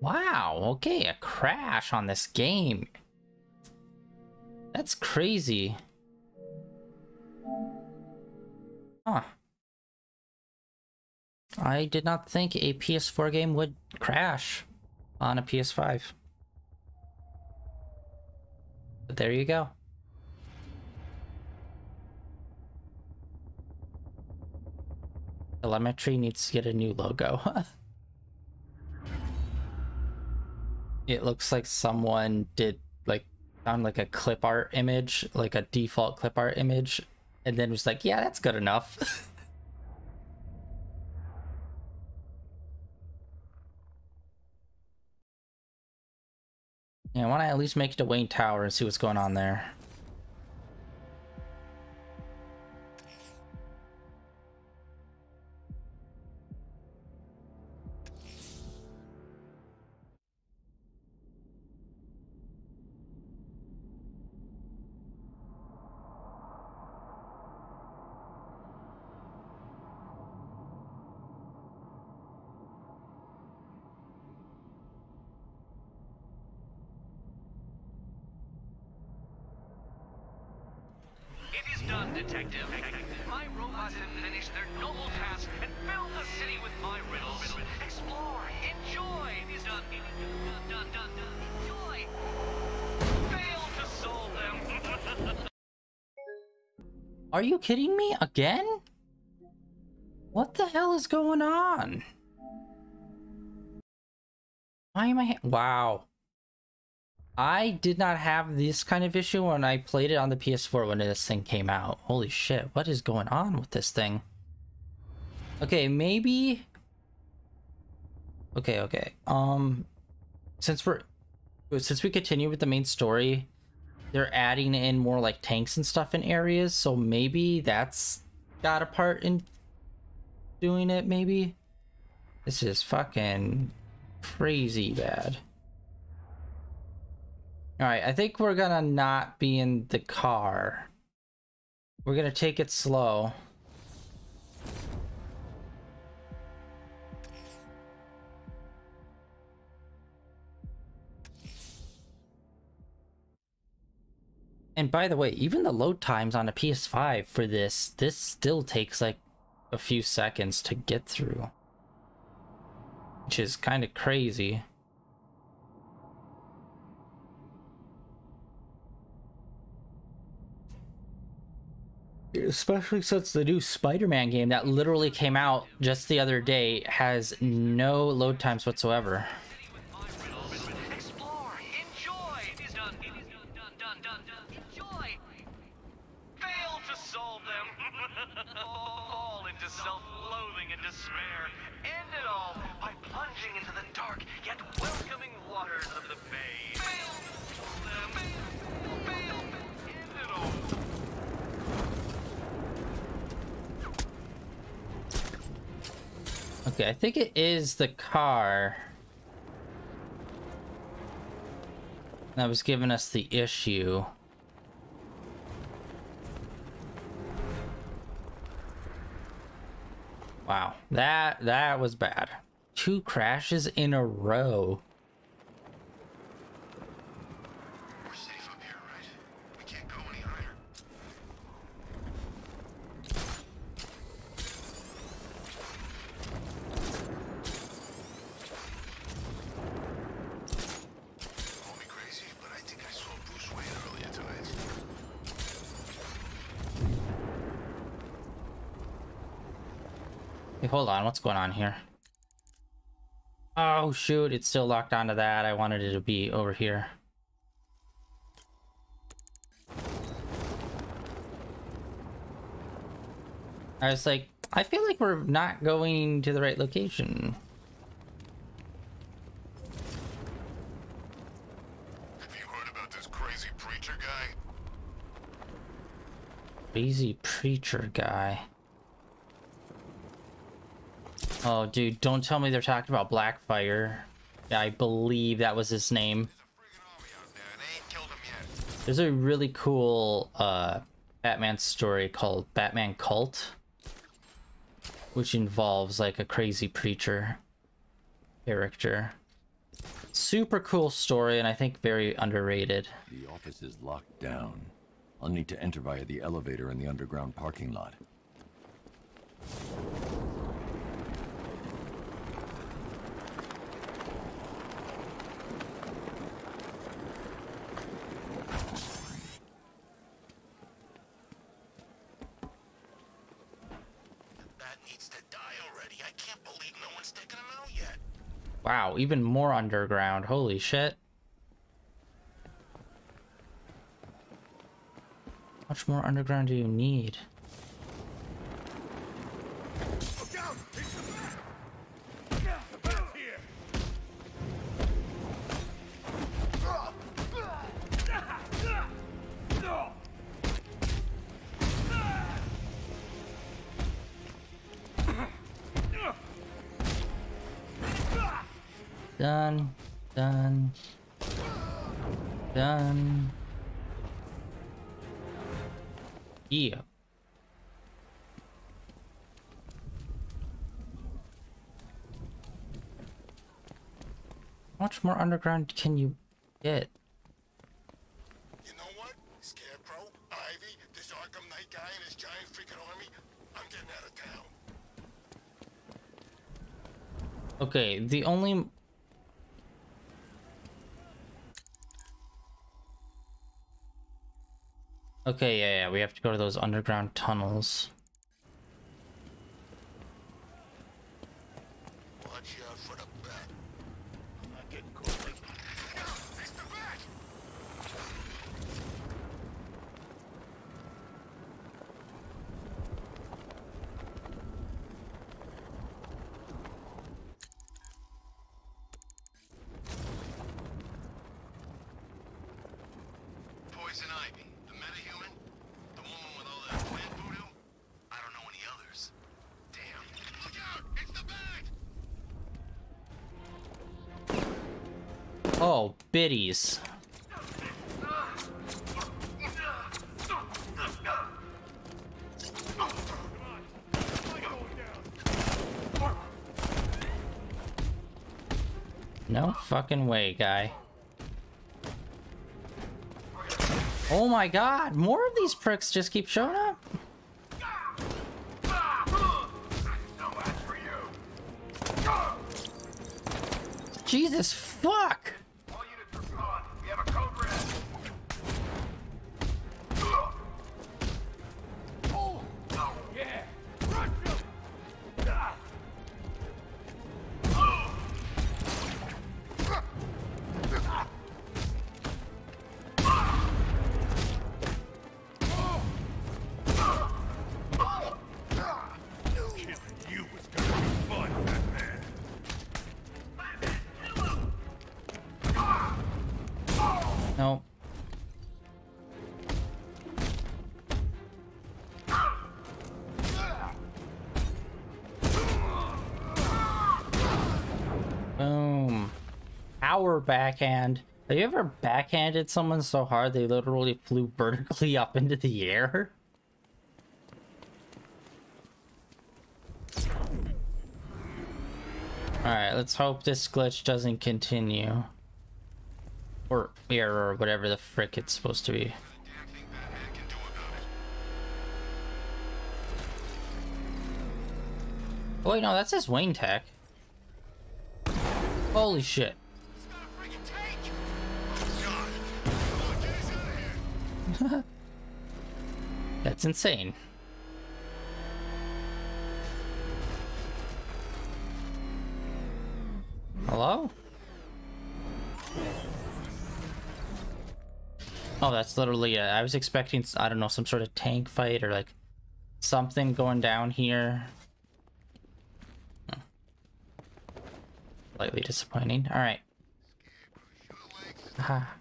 [SPEAKER 1] Wow, okay, a crash on this game. That's crazy. Huh. I did not think a PS4 game would crash on a PS5. But there you go. Telemetry needs to get a new logo. it looks like someone did like found like a clip art image, like a default clip art image, and then was like, yeah, that's good enough. yeah, I want to at least make it to Wayne Tower and see what's going on there. Going on? Why am I? Wow. I did not have this kind of issue when I played it on the PS4 when this thing came out. Holy shit, what is going on with this thing? Okay, maybe... Okay, okay. Um, since we're... Since we continue with the main story, they're adding in more like tanks and stuff in areas, so maybe that's got a part in doing it, maybe? This is fucking crazy bad. Alright, I think we're gonna not be in the car. We're gonna take it slow. And by the way, even the load times on a PS5 for this, this still takes like a few seconds to get through. Which is kind of crazy. Especially since the new Spider-Man game that literally came out just the other day has no load times whatsoever.
[SPEAKER 17] The
[SPEAKER 1] car that was giving us the issue. Wow, that that was bad. Two crashes in a row.
[SPEAKER 5] Call me crazy, but I think I saw Bruce Wayne earlier tonight.
[SPEAKER 1] Hey, hold on, what's going on here? Oh shoot, it's still locked onto that. I wanted it to be over here. I was like, I feel like we're not going to the right location.
[SPEAKER 5] Have you heard about this crazy preacher guy?
[SPEAKER 1] Crazy preacher guy. Oh, dude, don't tell me they're talking about Blackfire. I believe that was his name. There's a really cool uh, Batman story called Batman Cult, which involves like a crazy preacher character. Super cool story, and I think very underrated.
[SPEAKER 2] The office is locked down. I'll need to enter via the elevator in the underground parking lot.
[SPEAKER 1] Wow, even more underground. Holy shit. How much more underground do you need? More underground can you get?
[SPEAKER 5] You know what? Scarecrow, Ivy, this Arkham Knight guy and his giant freaking army, I'm getting out of town.
[SPEAKER 1] Okay, the only Okay, yeah, yeah, we have to go to those underground tunnels. No fucking way, guy. Oh my god, more of these pricks just keep showing up. Jesus fuck! Backhand. Have you ever backhanded someone so hard they literally flew vertically up into the air? Alright, let's hope this glitch doesn't continue. Or error, or whatever the frick it's supposed to be. Oh, wait, no, that says Wayne Tech. Holy shit. That's insane. Hello? Oh, that's literally it. I was expecting, I don't know, some sort of tank fight or like something going down here. Hmm. Slightly disappointing. Alright. Ah.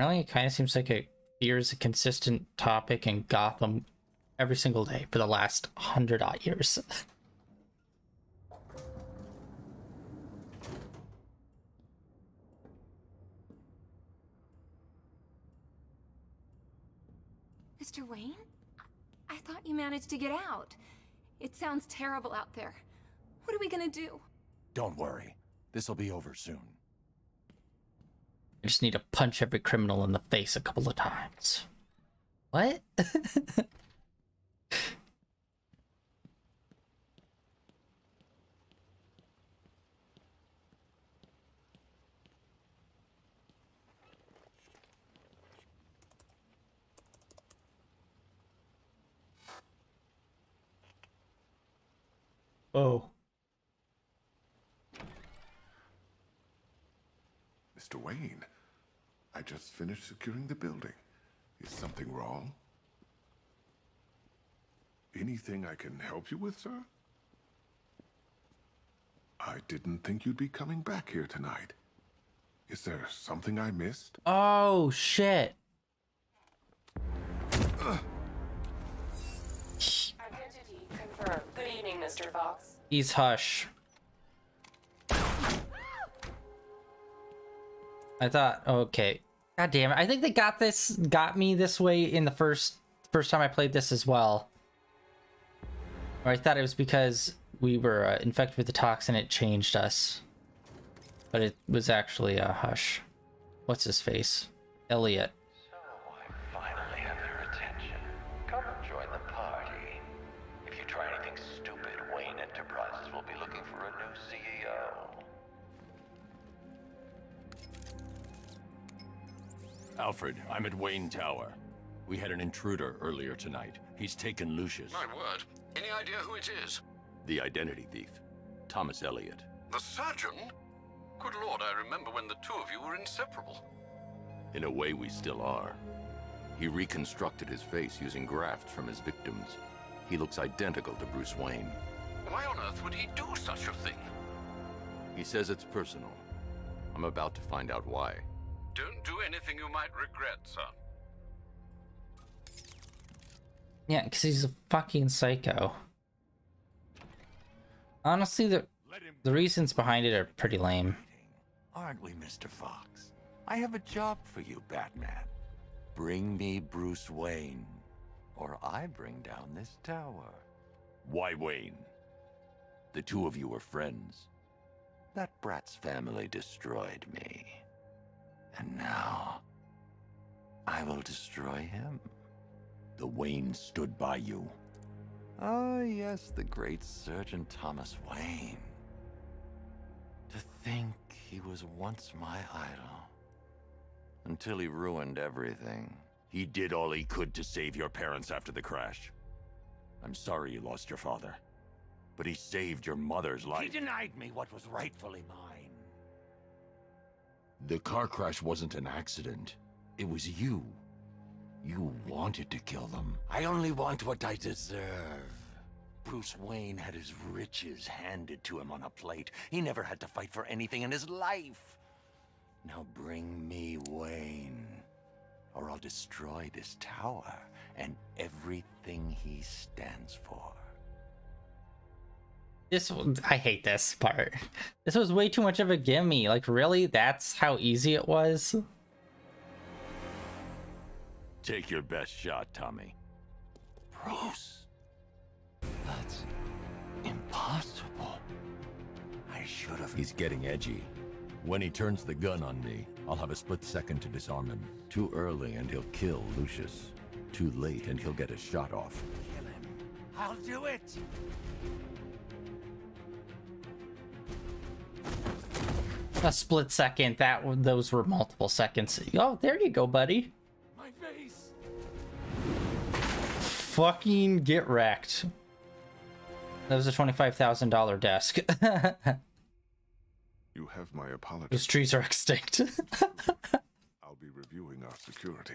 [SPEAKER 1] Really, it kind of seems like it fear is a consistent topic in Gotham every single day for the last hundred odd years.
[SPEAKER 12] Mr. Wayne? I thought you managed to get out. It sounds terrible out there. What are we gonna do?
[SPEAKER 18] Don't worry. This'll be over soon.
[SPEAKER 1] I just need to punch every criminal in the face a couple of times. What? oh.
[SPEAKER 5] Mr. Wayne, I just finished securing the building. Is something wrong? Anything I can help you with, sir? I didn't think you'd be coming back here tonight. Is there something I missed?
[SPEAKER 1] Oh, shit.
[SPEAKER 12] Identity confirmed. Good evening, Mr. Fox.
[SPEAKER 1] He's Hush. I thought, okay. God damn it. I think they got this, got me this way in the first, first time I played this as well. Or I thought it was because we were uh, infected with the toxin, it changed us. But it was actually a Hush. What's his face? Elliot.
[SPEAKER 2] Alfred, I'm at Wayne Tower. We had an intruder earlier tonight. He's taken Lucius.
[SPEAKER 14] My word. Any idea who it is?
[SPEAKER 2] The identity thief. Thomas Elliot.
[SPEAKER 14] The surgeon? Good lord, I remember when the two of you were inseparable.
[SPEAKER 2] In a way, we still are. He reconstructed his face using grafts from his victims. He looks identical to Bruce Wayne.
[SPEAKER 14] Why on earth would he do such a thing?
[SPEAKER 2] He says it's personal. I'm about to find out why.
[SPEAKER 14] Don't do anything you might regret, sir.
[SPEAKER 1] Yeah, because he's a fucking psycho. Honestly, the the reasons behind it are pretty lame.
[SPEAKER 18] Aren't we, Mr. Fox? I have a job for you, Batman. Bring me Bruce Wayne, or I bring down this tower.
[SPEAKER 2] Why Wayne? The two of you were friends.
[SPEAKER 18] That brat's family destroyed me. And now, I will destroy him.
[SPEAKER 2] The Wayne stood by you.
[SPEAKER 18] Ah, yes, the great surgeon Thomas Wayne. To think he was once my idol. Until he ruined everything.
[SPEAKER 2] He did all he could to save your parents after the crash. I'm sorry you lost your father. But he saved your mother's life.
[SPEAKER 18] He denied me what was rightfully mine.
[SPEAKER 2] The car crash wasn't an accident. It was you. You wanted to kill them.
[SPEAKER 18] I only want what I deserve. Bruce Wayne had his riches handed to him on a plate. He never had to fight for anything in his life. Now bring me Wayne, or I'll destroy this tower and everything he stands for.
[SPEAKER 1] This I hate this part. This was way too much of a gimme. Like, really? That's how easy it was?
[SPEAKER 2] Take your best shot, Tommy.
[SPEAKER 18] Bruce? That's impossible. I should have.
[SPEAKER 2] He's getting edgy. When he turns the gun on me, I'll have a split second to disarm him. Too early and he'll kill Lucius. Too late and he'll get a shot off.
[SPEAKER 18] Kill him. I'll do it.
[SPEAKER 1] A split second. That those were multiple seconds. Oh, there you go, buddy.
[SPEAKER 18] My face.
[SPEAKER 1] Fucking get wrecked. That was a twenty-five thousand dollar desk.
[SPEAKER 5] You have my apologies.
[SPEAKER 1] Those trees are extinct.
[SPEAKER 5] I'll be reviewing our security.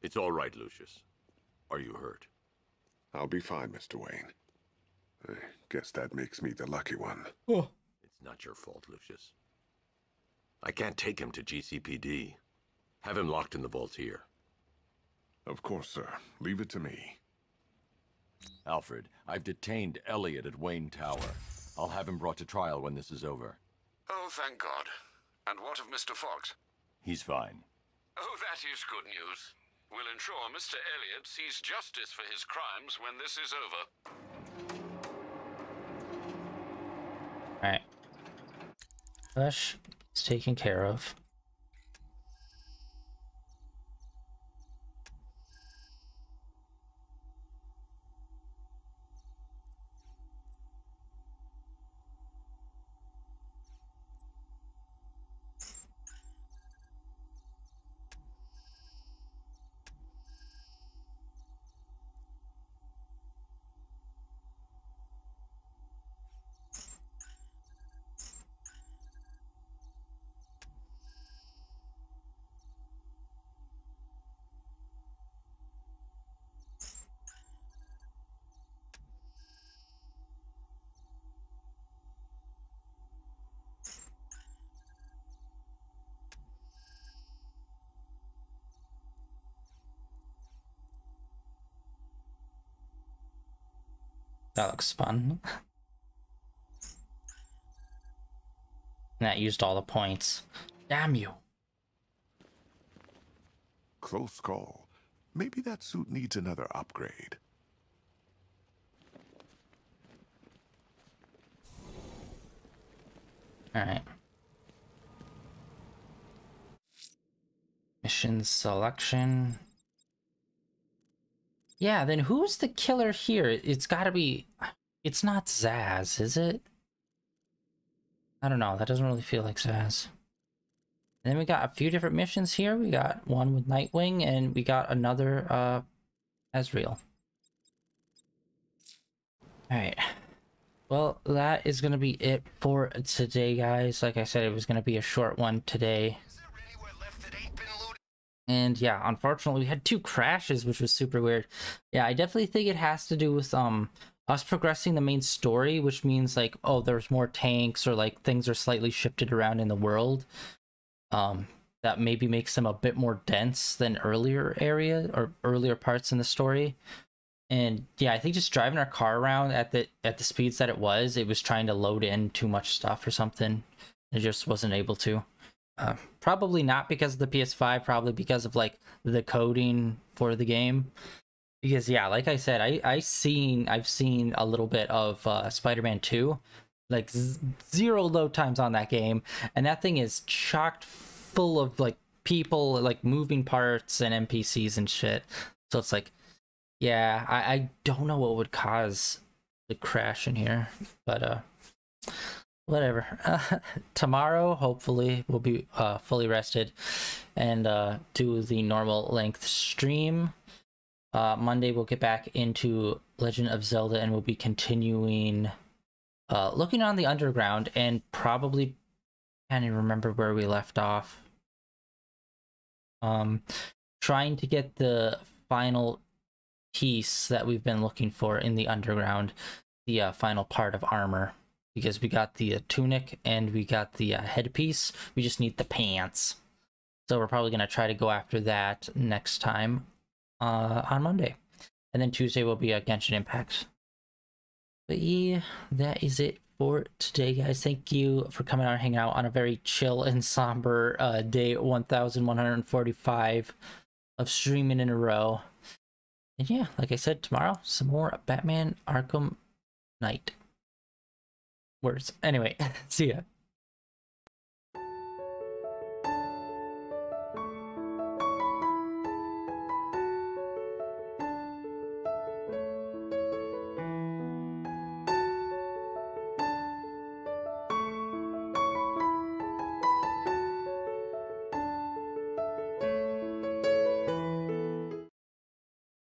[SPEAKER 2] It's all right, Lucius. Are you hurt?
[SPEAKER 5] I'll be fine, Mr. Wayne. I guess that makes me the lucky one.
[SPEAKER 1] Oh.
[SPEAKER 2] It's not your fault, Lucius. I can't take him to GCPD. Have him locked in the vault here.
[SPEAKER 5] Of course, sir. Leave it to me.
[SPEAKER 2] Alfred, I've detained Elliot at Wayne Tower. I'll have him brought to trial when this is over.
[SPEAKER 14] Oh, thank God. And what of Mr. Fox?
[SPEAKER 2] He's fine.
[SPEAKER 14] Oh, that is good news. We'll ensure Mr. Elliot sees justice for his crimes when this is over.
[SPEAKER 1] Alright. Flesh is taken care of. That looks fun. that used all the points. Damn you.
[SPEAKER 5] Close call. Maybe that suit needs another upgrade.
[SPEAKER 1] Alright. Mission selection. Yeah, then who's the killer here? It's gotta be... It's not Zsasz, is it? I don't know, that doesn't really feel like Zsasz. And then we got a few different missions here. We got one with Nightwing, and we got another, uh, Azrael. Alright. Well, that is gonna be it for today, guys. Like I said, it was gonna be a short one today. And yeah, unfortunately, we had two crashes, which was super weird. Yeah, I definitely think it has to do with um us progressing the main story, which means like, oh, there's more tanks or like things are slightly shifted around in the world. Um, that maybe makes them a bit more dense than earlier area or earlier parts in the story. And yeah, I think just driving our car around at the at the speeds that it was, it was trying to load in too much stuff or something. It just wasn't able to. Uh, probably not because of the PS5, probably because of like the coding for the game. Because yeah, like I said, I I seen I've seen a little bit of uh, Spider-Man 2, like z- zero load times on that game, and that thing is chocked full of like people, like moving parts and NPCs and shit. So it's like, yeah, I I don't know what would cause the crash in here, but uh whatever. Uh, tomorrow, hopefully, we'll be uh, fully rested and uh, do the normal length stream. Uh, Monday, we'll get back into Legend of Zelda and we'll be continuing uh, looking on the underground and probably can't even remember where we left off. Um, trying to get the final piece that we've been looking for in the underground, the uh, final part of armor because we got the uh, tunic and we got the uh, headpiece. We just need the pants. So we're probably going to try to go after that next time uh, on Monday. And then Tuesday will be a Genshin Impact. But yeah, that is it for today, guys. Thank you for coming out and hanging out on a very chill and somber uh, day 1145 of streaming in a row. And yeah, like I said, tomorrow, some more Batman Arkham Knight words. Anyway, see ya.